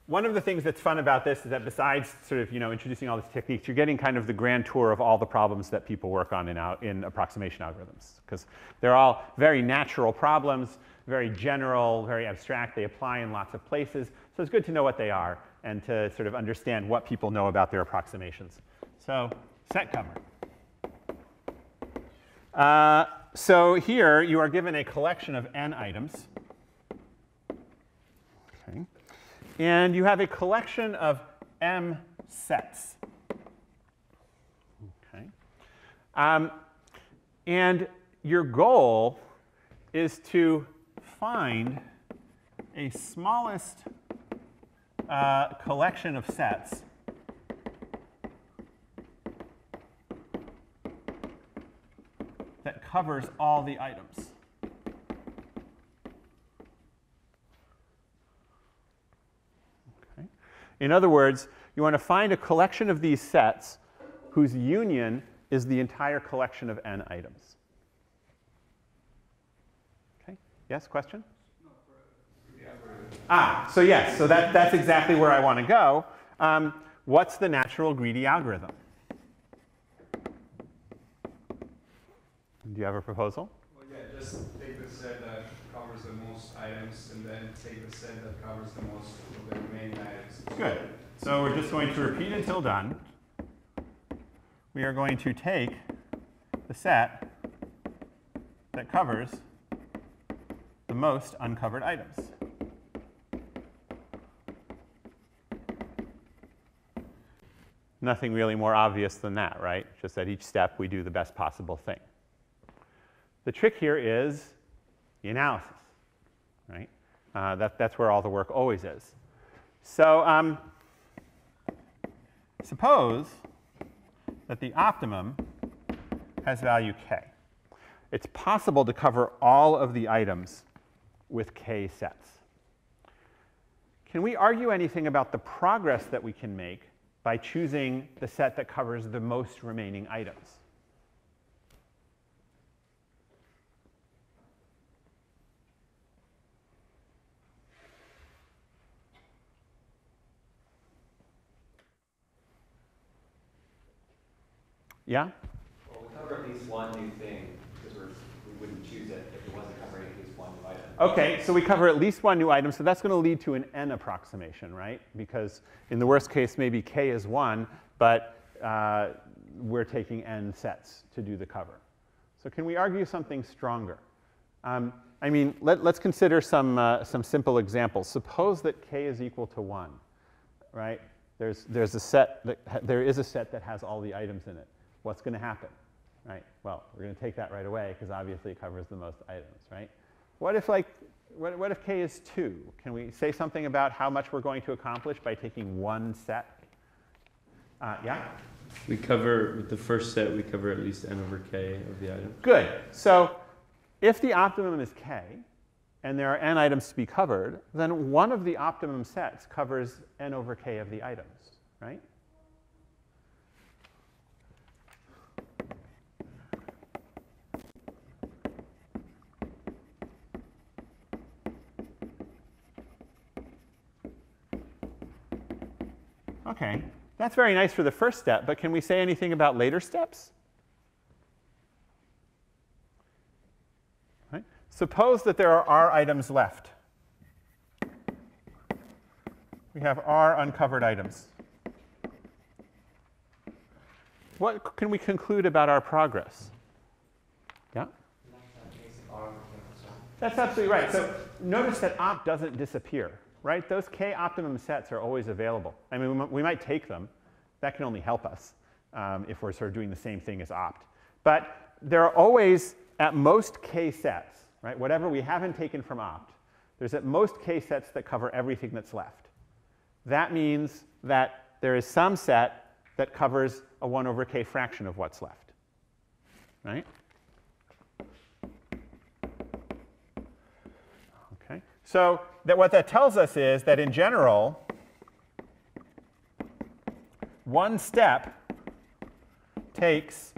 one of the things that's fun about this is that besides sort of you know introducing all these techniques, you're getting kind of the grand tour of all the problems that people work on in, in approximation algorithms because they're all very natural problems, very general, very abstract. They apply in lots of places, so it's good to know what they are and to sort of understand what people know about their approximations. So set cover. Uh, so here you are given a collection of n items. Okay. And you have a collection of m sets. Okay. Um, and your goal is to find a smallest uh, collection of sets that covers all the items. Okay. In other words, you want to find a collection of these sets whose union is the entire collection of n items. Okay, yes, question? Ah, so yes, so that, that's exactly where I want to go. Um, what's the natural greedy algorithm? Do you have a proposal? Well, yeah, just take the set that covers the most items and then take the set that covers the most of the remaining items. Good. So we're just going to repeat until done. We are going to take the set that covers the most uncovered items. Nothing really more obvious than that, right? Just at each step we do the best possible thing. The trick here is the analysis, right? Uh, that, that's where all the work always is. So um, suppose that the optimum has value k. It's possible to cover all of the items with k sets. Can we argue anything about the progress that we can make by choosing the set that covers the most remaining items? Yeah? Well, we cover at least one new thing, because we're, we wouldn't choose it if it wasn't covering at least one new item. Okay, so we cover at least one new item, so that's going to lead to an n approximation, right? Because in the worst case, maybe k is 1, but uh, we're taking n sets to do the cover. So can we argue something stronger? Um, I mean, let, us consider some, uh, some simple examples. Suppose that k is equal to 1, right? There's, there's a set that, there is a set that has all the items in it. What's going to happen, right? Well, we're going to take that right away because obviously it covers the most items, right? What if like, what, what if k is 2? Can we say something about how much we're going to accomplish by taking one set? Uh, yeah? We cover, with the first set, we cover at least n over k of the items. Good. So if the optimum is k, and there are n items to be covered, then one of the optimum sets covers n over k of the items, right? Okay, that's very nice for the first step, but can we say anything about later steps? Right? Suppose that there are R items left. We have R uncovered items. What can we conclude about our progress? Yeah? That's absolutely right. So notice that op doesn't disappear right? Those k optimum sets are always available. I mean, we, might take them. That can only help us um, if we're sort of doing the same thing as opt. But there are always, at most, k sets, right? Whatever we haven't taken from opt, there's at most k sets that cover everything that's left. That means that there is some set that covers a 1 over k fraction of what's left, right? Okay, so that what that tells us is that in general, one step takes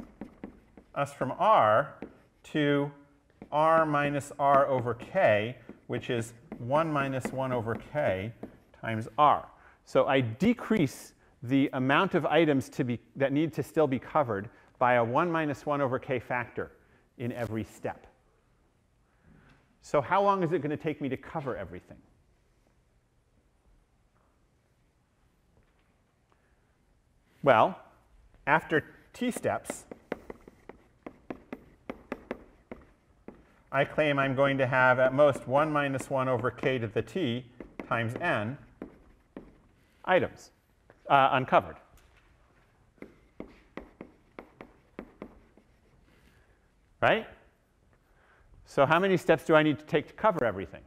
us from r to r minus r over k, which is 1 minus 1 over k times r. So I decrease the amount of items to be, that need to still be covered by a 1 minus 1 over k factor in every step. So how long is it going to take me to cover everything? Well, after t steps, I claim I'm going to have at most 1 minus 1 over k to the t times n items uh, uncovered. Right? So how many steps do I need to take to cover everything?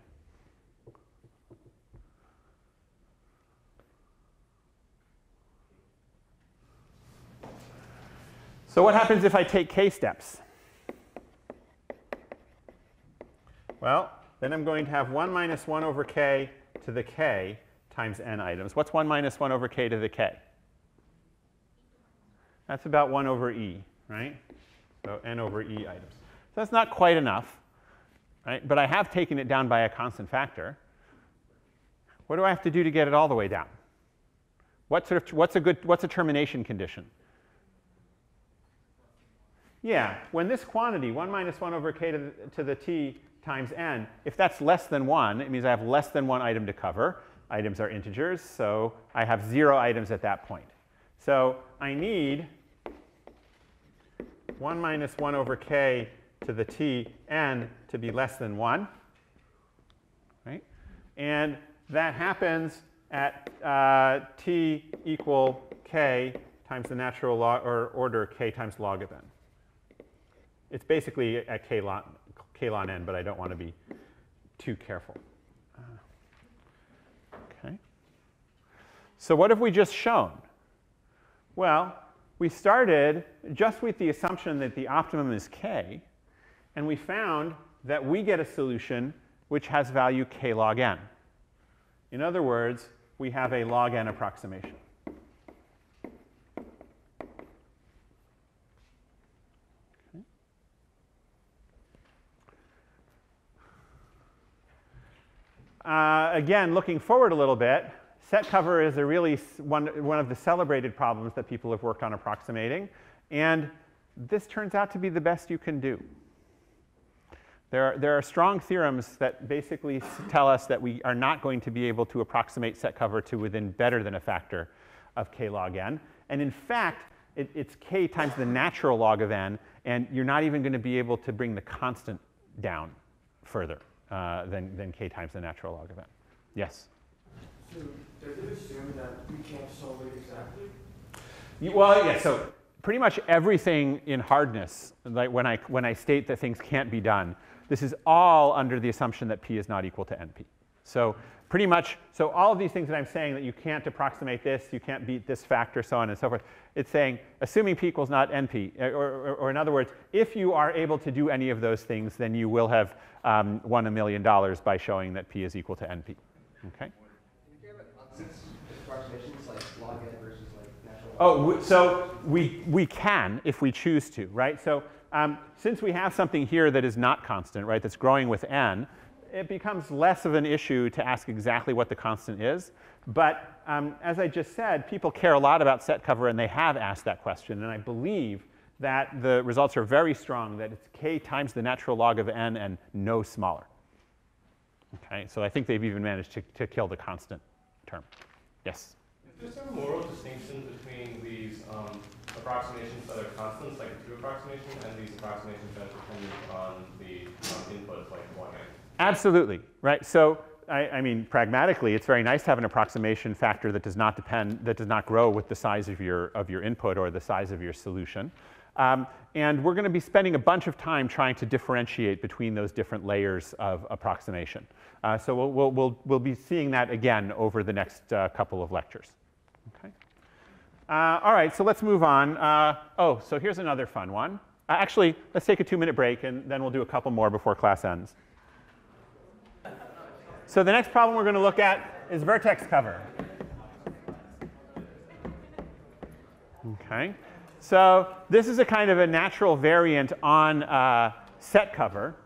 So what happens if I take k steps? Well, then I'm going to have 1 minus 1 over k to the k times n items. What's 1 minus 1 over k to the k? That's about 1 over e, right? So n over e items. So that's not quite enough right? But I have taken it down by a constant factor. What do I have to do to get it all the way down? What sort of, what's, a good, what's a termination condition? Yeah, when this quantity, 1 minus 1 over k to the, to the t times n, if that's less than 1, it means I have less than one item to cover. Items are integers, so I have 0 items at that point. So I need 1 minus 1 over k to the t n to be less than 1. Right? And that happens at uh, t equal k times the natural log or order k times log of n. It's basically at k log, k log n, but I don't want to be too careful. Uh, okay. So what have we just shown? Well, we started just with the assumption that the optimum is k, and we found that we get a solution which has value k log n. In other words, we have a log n approximation. Uh, again, looking forward a little bit, set cover is a really one, one of the celebrated problems that people have worked on approximating. And this turns out to be the best you can do. There are, there are strong theorems that basically tell us that we are not going to be able to approximate set cover to within better than a factor of k log n. And in fact, it, it's k times the natural log of n, and you're not even going to be able to bring the constant down further uh, than, than k times the natural log of n. Yes? So does it assume that we can't solve it exactly? You- Well, yeah, so pretty much everything in hardness, like when I, when I state that things can't be done, this is all under the assumption that p is not equal to np. So pretty much, so all of these things that I'm saying that you can't approximate this, you can't beat this factor, so on and so forth, it's saying assuming p equals not np, or, or, or in other words, if you are able to do any of those things, then you will have um, won a million dollars by showing that p is equal to np. Okay? approximations like log n versus like natural log? Oh, so we, we can if we choose to, right? So um, since we have something here that is not constant, right, that's growing with n, it becomes less of an issue to ask exactly what the constant is. But um, as I just said, people care a lot about set cover, and they have asked that question. And I believe that the results are very strong, that it's k times the natural log of n and no smaller. Okay, so I think they've even managed to, to kill the constant term. Yes? Is there a moral distinction between these um, approximations that are constants, like a two approximation, and these approximations that depend on the um, inputs, like log n? Absolutely, right? So, I, I, mean, pragmatically, it's very nice to have an approximation factor that does not depend, that does not grow with the size of your, of your input or the size of your solution. Um, and we're going to be spending a bunch of time trying to differentiate between those different layers of approximation. Uh, so we'll, we'll, we'll, we'll, be seeing that again over the next uh, couple of lectures. Okay. Uh, all right, so let's move on. Uh, oh, so here's another fun one. Uh, actually, let's take a two-minute break, and then we'll do a couple more before class ends. So the next problem we're going to look at is vertex cover. Okay. So this is a kind of a natural variant on uh, set cover,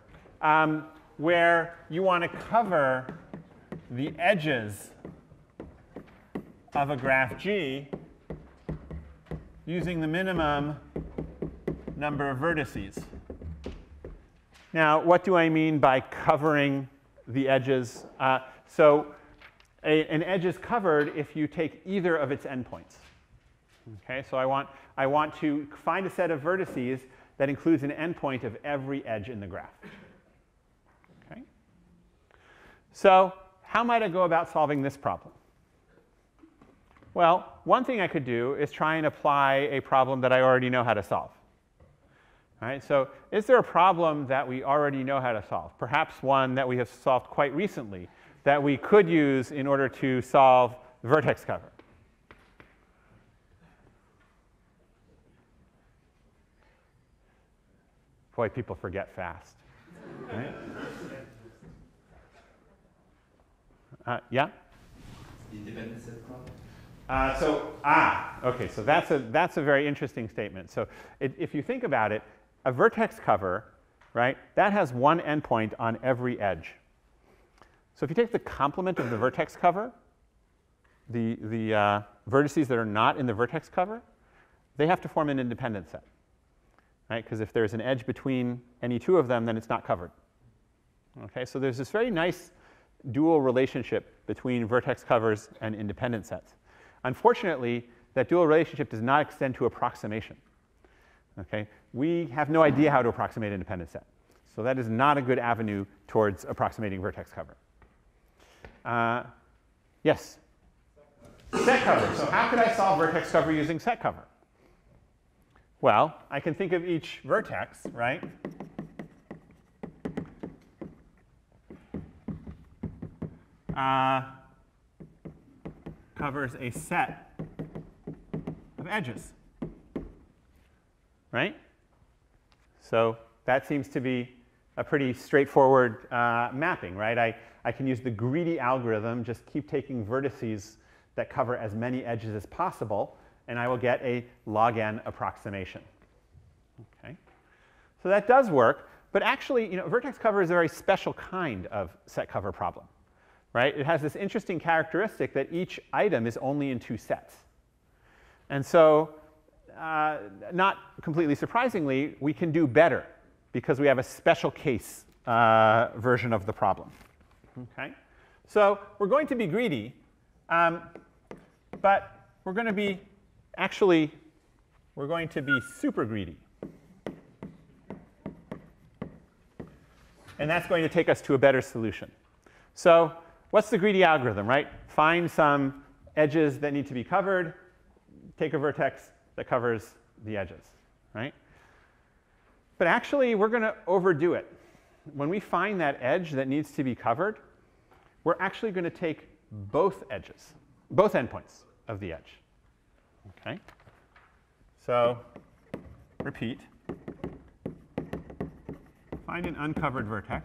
um, where you want to cover the edges of a graph G using the minimum number of vertices. Now, what do I mean by covering the edges? Uh, so a, an edge is covered if you take either of its endpoints. Okay, so I want, I want to find a set of vertices that includes an endpoint of every edge in the graph. Okay? So how might I go about solving this problem? Well, one thing I could do is try and apply a problem that I already know how to solve. All right, so is there a problem that we already know how to solve? Perhaps one that we have solved quite recently that we could use in order to solve vertex cover. Boy, people forget fast. Right? Uh, yeah? Independent set problem? Uh, so, ah, okay, so that's a, that's a very interesting statement. So it, if you think about it, a vertex cover, right, that has one endpoint on every edge. So if you take the complement of the vertex cover, the, the uh, vertices that are not in the vertex cover, they have to form an independent set, right? Because if there's an edge between any two of them, then it's not covered. Okay, so there's this very nice dual relationship between vertex covers and independent sets. Unfortunately, that dual relationship does not extend to approximation. Okay? We have no idea how to approximate an independent set. So that is not a good avenue towards approximating vertex cover. Uh, yes? Set cover. So how could I solve vertex cover using set cover? Well, I can think of each vertex, right? Uh, covers a set of edges, right? So that seems to be a pretty straightforward uh, mapping, right? I, I can use the greedy algorithm, just keep taking vertices that cover as many edges as possible, and I will get a log n approximation. Okay? So that does work, but actually, you know, vertex cover is a very special kind of set cover problem right? It has this interesting characteristic that each item is only in two sets. And so uh, not completely surprisingly, we can do better because we have a special case uh, version of the problem. Okay? So we're going to be greedy, um, but we're going to be actually, we're going to be super greedy. And that's going to take us to a better solution. So what's the greedy algorithm, right? Find some edges that need to be covered, take a vertex that covers the edges, right? But actually, we're going to overdo it. When we find that edge that needs to be covered, we're actually going to take both edges, both endpoints of the edge. Okay? So, repeat. Find an uncovered vertex.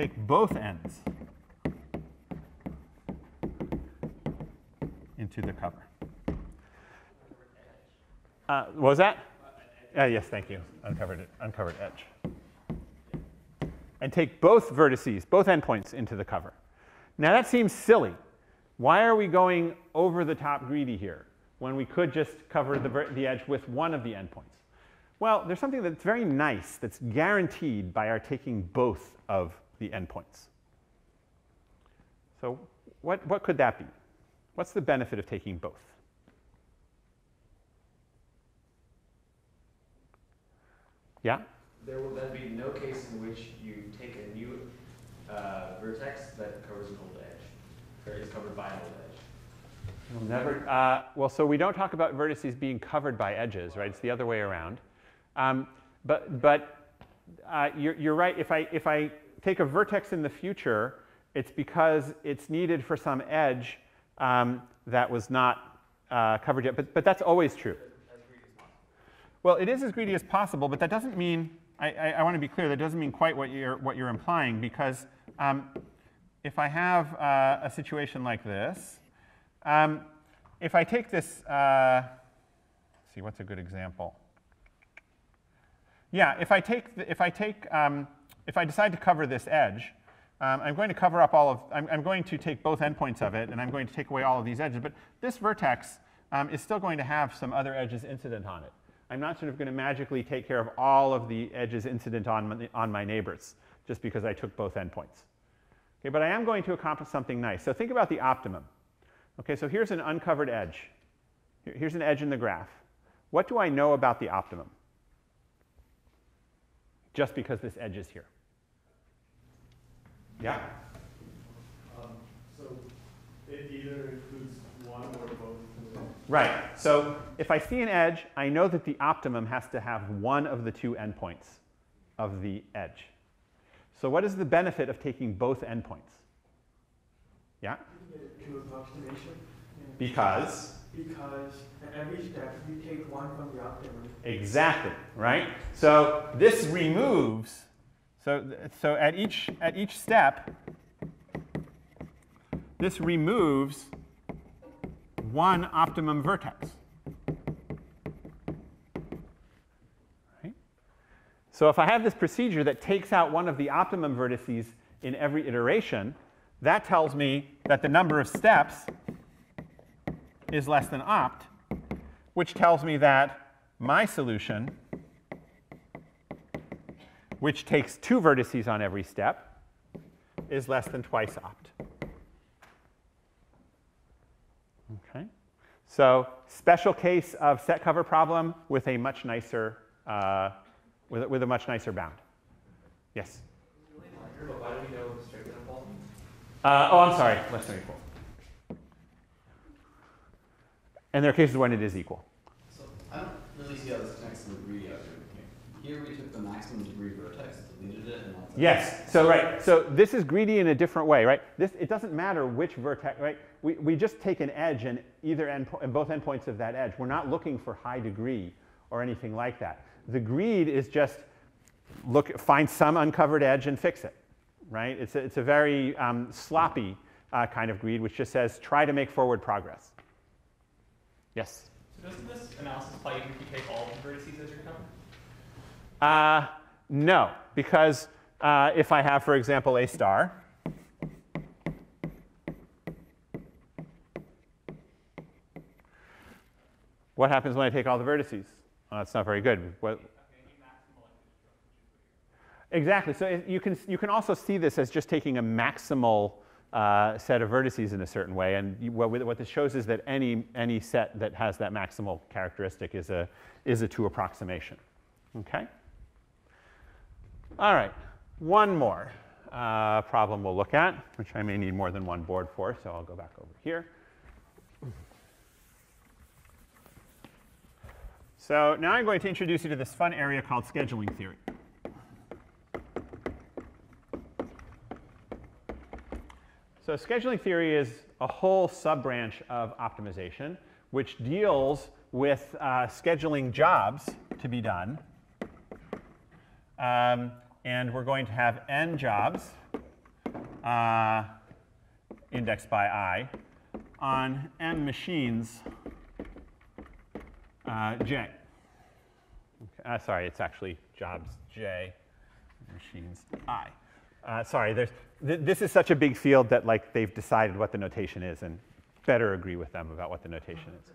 Take both ends into the cover. Uh, what was that? Uh, yes, thank you. Uncovered, uncovered edge. And take both vertices, both endpoints into the cover. Now that seems silly. Why are we going over the top greedy here when we could just cover the, the edge with one of the endpoints? Well, there's something that's very nice that's guaranteed by our taking both of the endpoints. So what, what could that be? What's the benefit of taking both? Yeah? There will then be no case in which you take a new uh, vertex that covers an old edge, or is covered by an old edge. We'll never, uh, well, so we don't talk about vertices being covered by edges, right? It's the other way around. Um, but but uh, you're, you're right. If I, if I take a vertex in the future, it's because it's needed for some edge um, that was not uh, covered yet. But, but that's always true. Well, it is as greedy as possible, but that doesn't mean, I, I, I want to be clear, that doesn't mean quite what you're, what you're implying, because um, if I have uh, a situation like this, um, if I take this, uh, see, what's a good example? Yeah, if I take, the, if I take, um, if I decide to cover this edge, um, I'm going to cover up all of, I'm, I'm, going to take both endpoints of it, and I'm going to take away all of these edges, but this vertex um, is still going to have some other edges incident on it. I'm not sort of going to magically take care of all of the edges incident on my, on my neighbors just because I took both endpoints. Okay, but I am going to accomplish something nice. So think about the optimum. Okay, so here's an uncovered edge. Here's an edge in the graph. What do I know about the optimum? Just because this edge is here. Yeah? Um, so it either includes one or both. Right. So if I see an edge, I know that the optimum has to have one of the two endpoints of the edge. So what is the benefit of taking both endpoints? Yeah? Because? Because at every step you take one from the optimum. Exactly, right? So this removes, so, so at, each, at each step, this removes one optimum vertex. Right? So if I have this procedure that takes out one of the optimum vertices in every iteration, that tells me that the number of steps is less than opt, which tells me that my solution, which takes two vertices on every step, is less than twice opt. Okay. So special case of set cover problem with a much nicer, uh, with, a, with a much nicer bound. Yes? Uh, oh, I'm sorry, less than equal. And there are cases when it is equal. So I don't really see how this connects to the algorithm here. Here we took the maximum degree vertex, deleted it, and that's Yes. So right. So this is greedy in a different way, right? This it doesn't matter which vertex, right? We, we just take an edge and either end and both endpoints of that edge. We're not looking for high degree or anything like that. The greed is just look find some uncovered edge and fix it, right? It's a, it's a very um, sloppy uh, kind of greed, which just says try to make forward progress. Yes. So doesn't this analysis apply even if you take all the vertices as your cover? Uh, no, because uh, if I have, for example, a star, what happens when I take all the vertices? Well, that's not very good. What? Exactly. So you can, you can also see this as just taking a maximal uh, set of vertices in a certain way. And you, what, what this shows is that any, any set that has that maximal characteristic is a, is a two approximation. Okay? All right. One more uh, problem we'll look at, which I may need more than one board for, so I'll go back over here. So now I'm going to introduce you to this fun area called scheduling theory. So scheduling theory is a whole sub-branch of optimization, which deals with uh, scheduling jobs to be done. Um, and we're going to have n jobs uh, indexed by i on n machines uh, j. Uh, sorry, it's actually jobs j, machines i. Uh, sorry, there's, th this is such a big field that like they've decided what the notation is, and better agree with them about what the notation is.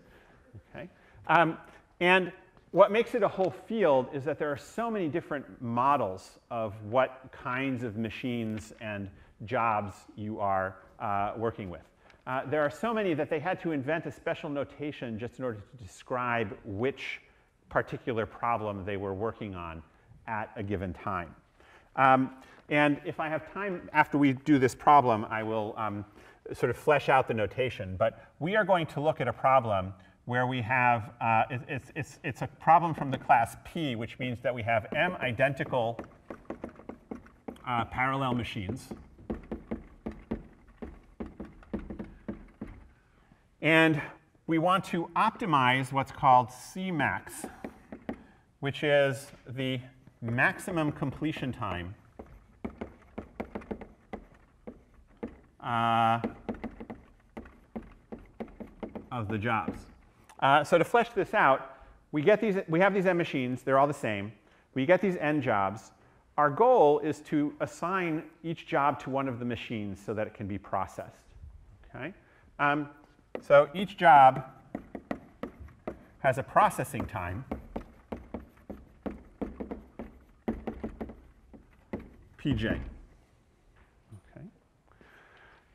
Okay, um, and what makes it a whole field is that there are so many different models of what kinds of machines and jobs you are uh, working with. Uh, there are so many that they had to invent a special notation just in order to describe which particular problem they were working on at a given time. Um, and if I have time after we do this problem, I will um, sort of flesh out the notation. But we are going to look at a problem where we have, uh, it, it's, it's, it's a problem from the class P, which means that we have m identical uh, parallel machines. And we want to optimize what's called Cmax, which is the maximum completion time uh, of the jobs. Uh, so to flesh this out, we, get these, we have these n machines. They're all the same. We get these n jobs. Our goal is to assign each job to one of the machines so that it can be processed. Okay? Um, so each job has a processing time pj. Okay.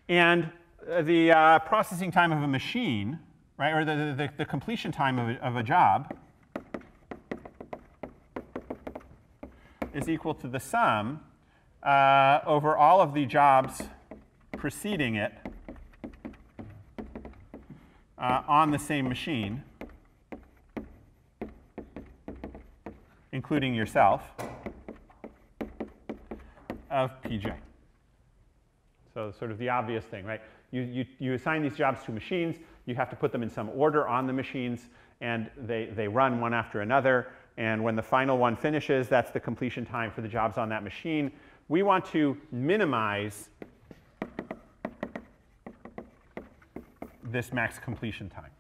And uh, the uh, processing time of a machine, right, or the, the, the completion time of a, of a job is equal to the sum uh, over all of the jobs preceding it uh, on the same machine, including yourself, of pj. So sort of the obvious thing, right? You, you, you assign these jobs to machines, you have to put them in some order on the machines, and they, they run one after another. And when the final one finishes, that's the completion time for the jobs on that machine. We want to minimize this max completion time.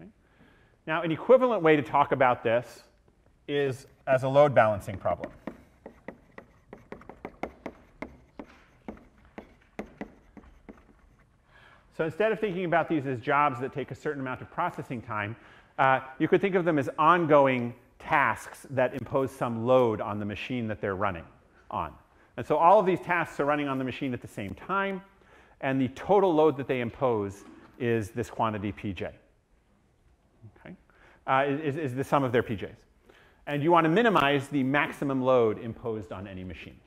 Okay? Now, an equivalent way to talk about this is as a load balancing problem. So instead of thinking about these as jobs that take a certain amount of processing time, uh, you could think of them as ongoing tasks that impose some load on the machine that they're running on. And so all of these tasks are running on the machine at the same time, and the total load that they impose is this quantity pj. Okay? Uh, is, is the sum of their pjs. And you want to minimize the maximum load imposed on any machine.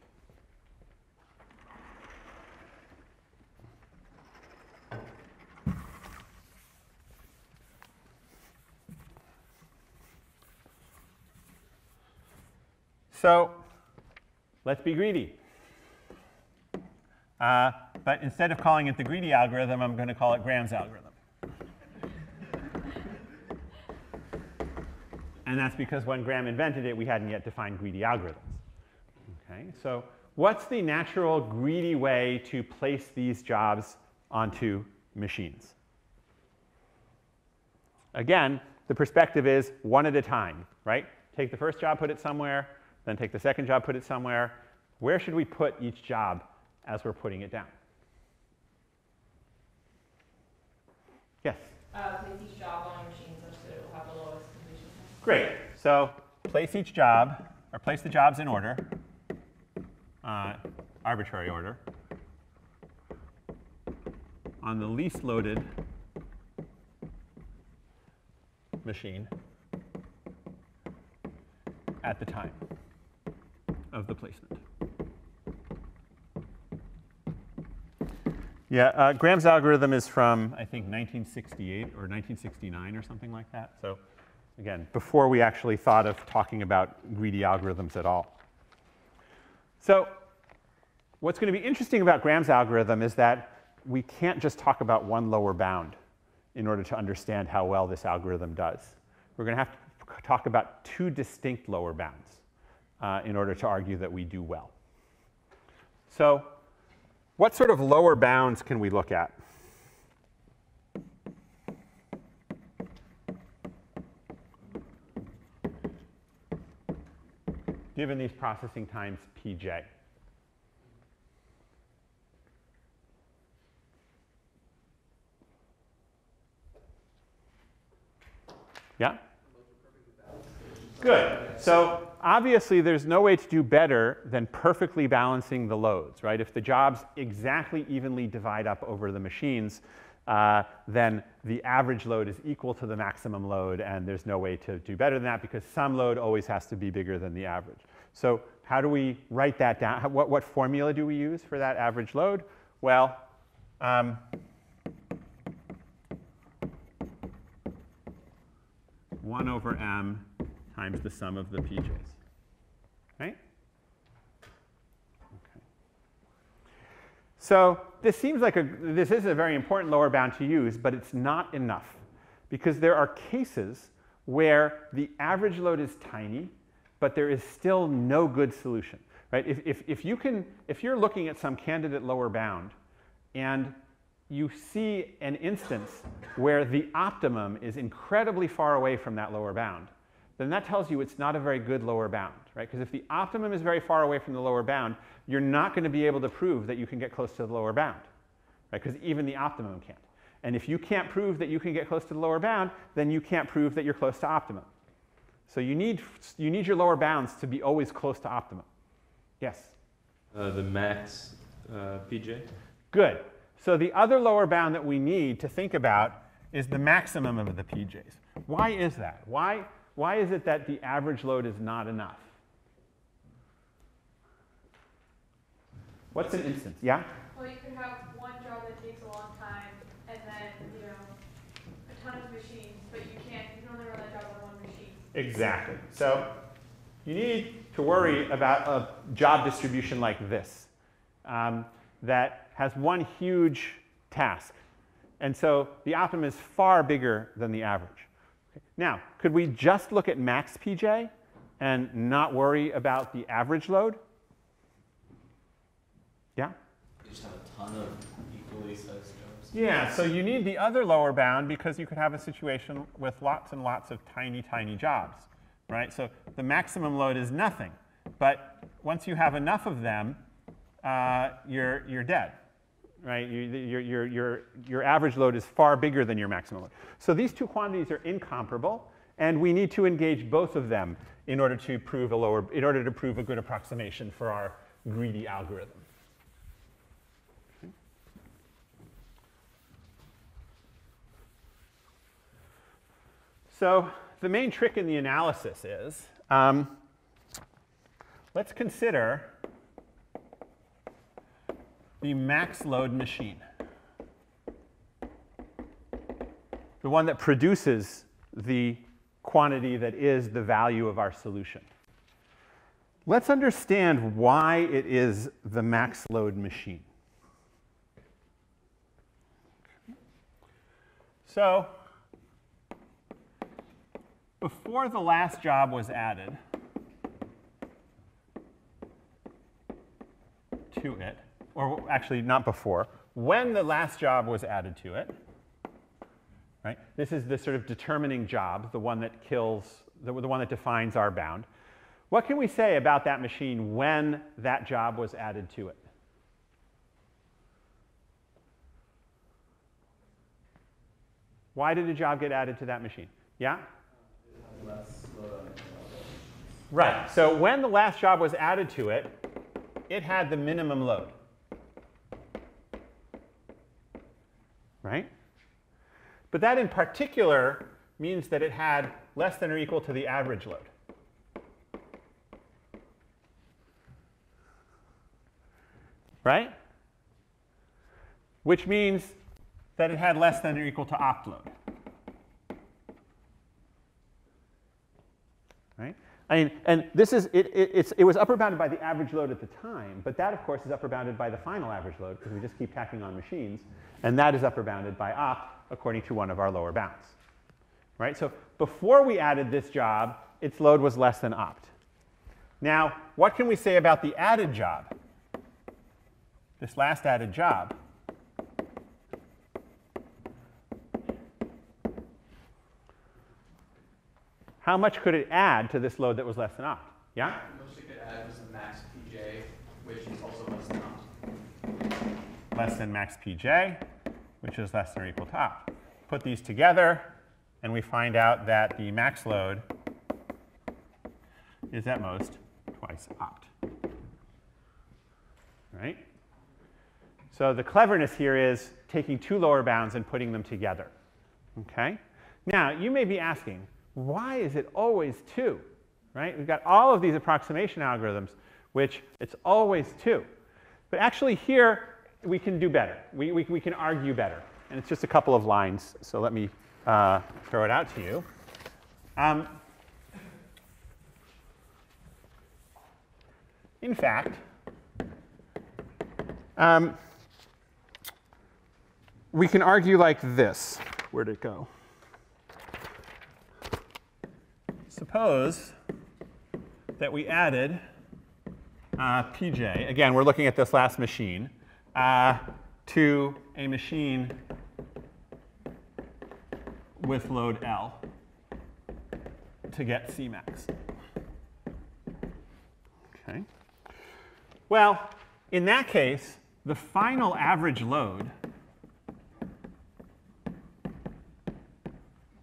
So let's be greedy. Uh, but instead of calling it the greedy algorithm, I'm going to call it Graham's algorithm. and that's because when Graham invented it, we hadn't yet defined greedy algorithms. Okay, so what's the natural greedy way to place these jobs onto machines? Again, the perspective is one at a time, right? Take the first job, put it somewhere, then take the second job, put it somewhere. Where should we put each job as we're putting it down? Yes? Uh, place each job on a machine such that it will have the lowest completion time. Great. So place each job, or place the jobs in order, uh, arbitrary order, on the least loaded machine at the time of the placement. Yeah, uh, Graham's algorithm is from, I think, 1968 or 1969 or something like that. So again, before we actually thought of talking about greedy algorithms at all. So what's going to be interesting about Graham's algorithm is that we can't just talk about one lower bound in order to understand how well this algorithm does. We're going to have to talk about two distinct lower bounds uh, in order to argue that we do well. So what sort of lower bounds can we look at? Given these processing times pj. Yeah? Good. So obviously there's no way to do better than perfectly balancing the loads, right? If the jobs exactly evenly divide up over the machines, uh, then the average load is equal to the maximum load, and there's no way to do better than that because some load always has to be bigger than the average. So how do we write that down? How, what, what formula do we use for that average load? Well, um, one over m times the sum of the pj's. Right? Okay. So this seems like a, this is a very important lower bound to use, but it's not enough because there are cases where the average load is tiny, but there is still no good solution. Right? If, if, if, you can, if you're looking at some candidate lower bound and you see an instance where the optimum is incredibly far away from that lower bound, then that tells you it's not a very good lower bound, right? Because if the optimum is very far away from the lower bound, you're not going to be able to prove that you can get close to the lower bound, right? Because even the optimum can't. And if you can't prove that you can get close to the lower bound, then you can't prove that you're close to optimum. So you need, you need your lower bounds to be always close to optimum. Yes? Uh, the max uh, PJ? Good. So the other lower bound that we need to think about is the maximum of the PJs. Why is that? Why, why is it that the average load is not enough? What's an instance? Yeah? Well, you could have one job that takes a long time and then, you know, a ton of machines, but you can't, you can only run that job on one machine. Exactly. So you need to worry about a job distribution like this um, that has one huge task. And so the optimum is far bigger than the average. Now, could we just look at max PJ and not worry about the average load? Yeah? You just have a ton of equally sized jobs. Yeah, so you need the other lower bound because you could have a situation with lots and lots of tiny, tiny jobs, right? So the maximum load is nothing. But once you have enough of them, uh, you're, you're dead, right? You, your, your, your, your average load is far bigger than your maximum load. So these two quantities are incomparable, and we need to engage both of them in order to prove a lower, in order to prove a good approximation for our greedy algorithm. So the main trick in the analysis is, um, let's consider the max load machine. The one that produces the quantity that is the value of our solution. Let's understand why it is the max load machine. So before the last job was added to it, or actually not before, when the last job was added to it, right? This is the sort of determining job, the one that kills, the, the one that defines our bound. What can we say about that machine when that job was added to it? Why did a job get added to that machine? Yeah? Right. So when the last job was added to it, it had the minimum load. Right? But that in particular means that it had less than or equal to the average load. Right? Which means that it had less than or equal to opt load. Right? I mean, and this is, it, it, it was upper bounded by the average load at the time, but that, of course, is upper bounded by the final average load because we just keep tacking on machines, and that is upper bounded by opt according to one of our lower bounds. Right? So before we added this job, its load was less than opt. Now, what can we say about the added job? This last added job. How much could it add to this load that was less than opt? Yeah? The most it could add was the max PJ, which is also less than opt. Less than max PJ, which is less than or equal to opt. Put these together, and we find out that the max load is at most twice opt. Right? So the cleverness here is taking two lower bounds and putting them together. Okay? Now, you may be asking, why is it always 2? Right? We've got all of these approximation algorithms, which it's always 2. But actually here, we can do better. We, we, we can argue better. And it's just a couple of lines, so let me uh, throw it out to you. Um, in fact, um, we can argue like this. Where'd it go? Suppose that we added uh, PJ, again, we're looking at this last machine, uh, to a machine with load L to get Cmax. Okay. Well, in that case, the final average load,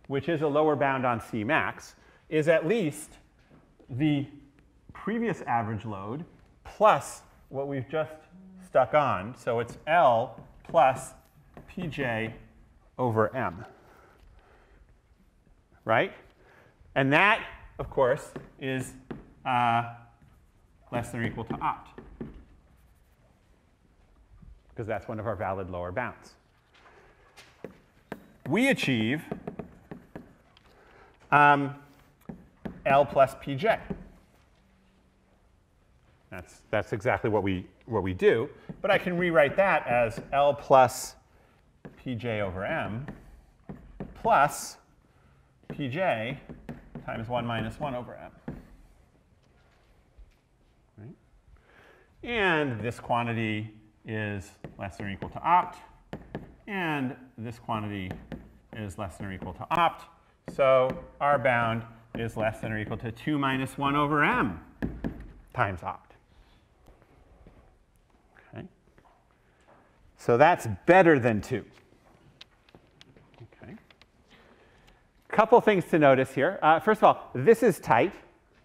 which is a lower bound on Cmax, is at least the previous average load plus what we've just stuck on. So it's L plus Pj over M. Right? And that, of course, is uh, less than or equal to opt. Because that's one of our valid lower bounds. We achieve um, L plus Pj. That's, that's exactly what we, what we do. But I can rewrite that as L plus Pj over M plus Pj times 1 minus 1 over M. And this quantity is less than or equal to opt. And this quantity is less than or equal to opt. So our bound is less than or equal to 2 minus 1 over m times opt. Okay. So that's better than 2. Okay. Couple things to notice here. Uh, first of all, this is tight.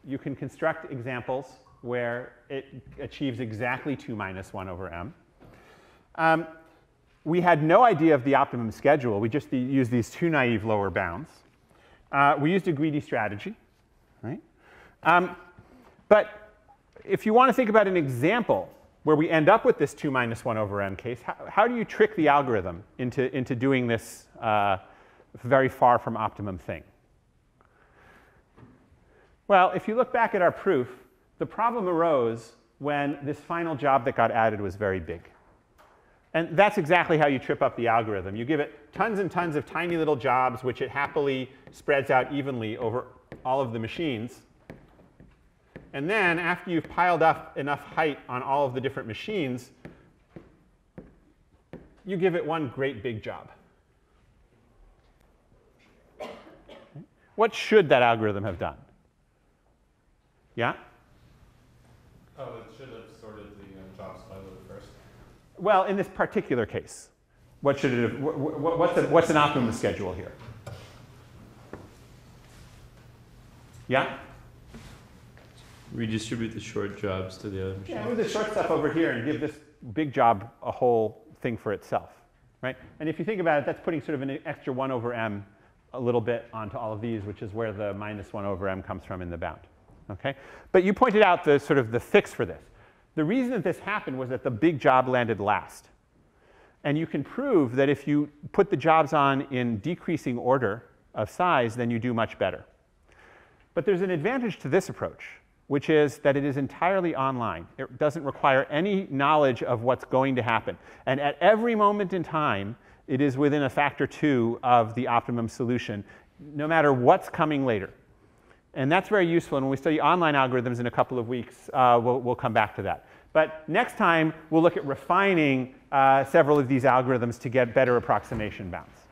You can construct examples where it achieves exactly 2 minus 1 over m. Um, we had no idea of the optimum schedule. We just used these two naive lower bounds. Uh, we used a greedy strategy, right? Um, but if you want to think about an example where we end up with this 2 minus 1 over m case, how, how do you trick the algorithm into, into doing this uh, very far from optimum thing? Well, if you look back at our proof, the problem arose when this final job that got added was very big. And that's exactly how you trip up the algorithm. You give it tons and tons of tiny little jobs, which it happily spreads out evenly over all of the machines. And then after you've piled up enough height on all of the different machines, you give it one great big job. What should that algorithm have done? Yeah? Oh, it should have sorted the uh, jobs by load first. Well, in this particular case, what should it have, wh- wh- what's, a, what's an optimum schedule here? Yeah? redistribute the short jobs to the other machines. Yeah, move the short stuff over here and give this big job a whole thing for itself, right? And if you think about it, that's putting sort of an extra 1 over m a little bit onto all of these, which is where the minus 1 over m comes from in the bound, okay? But you pointed out the sort of the fix for this. The reason that this happened was that the big job landed last. And you can prove that if you put the jobs on in decreasing order of size, then you do much better. But there's an advantage to this approach, which is that it is entirely online. It doesn't require any knowledge of what's going to happen. And at every moment in time, it is within a factor two of the optimum solution, no matter what's coming later. And that's very useful. And when we study online algorithms in a couple of weeks, uh, we'll, we'll come back to that. But next time, we'll look at refining uh, several of these algorithms to get better approximation bounds.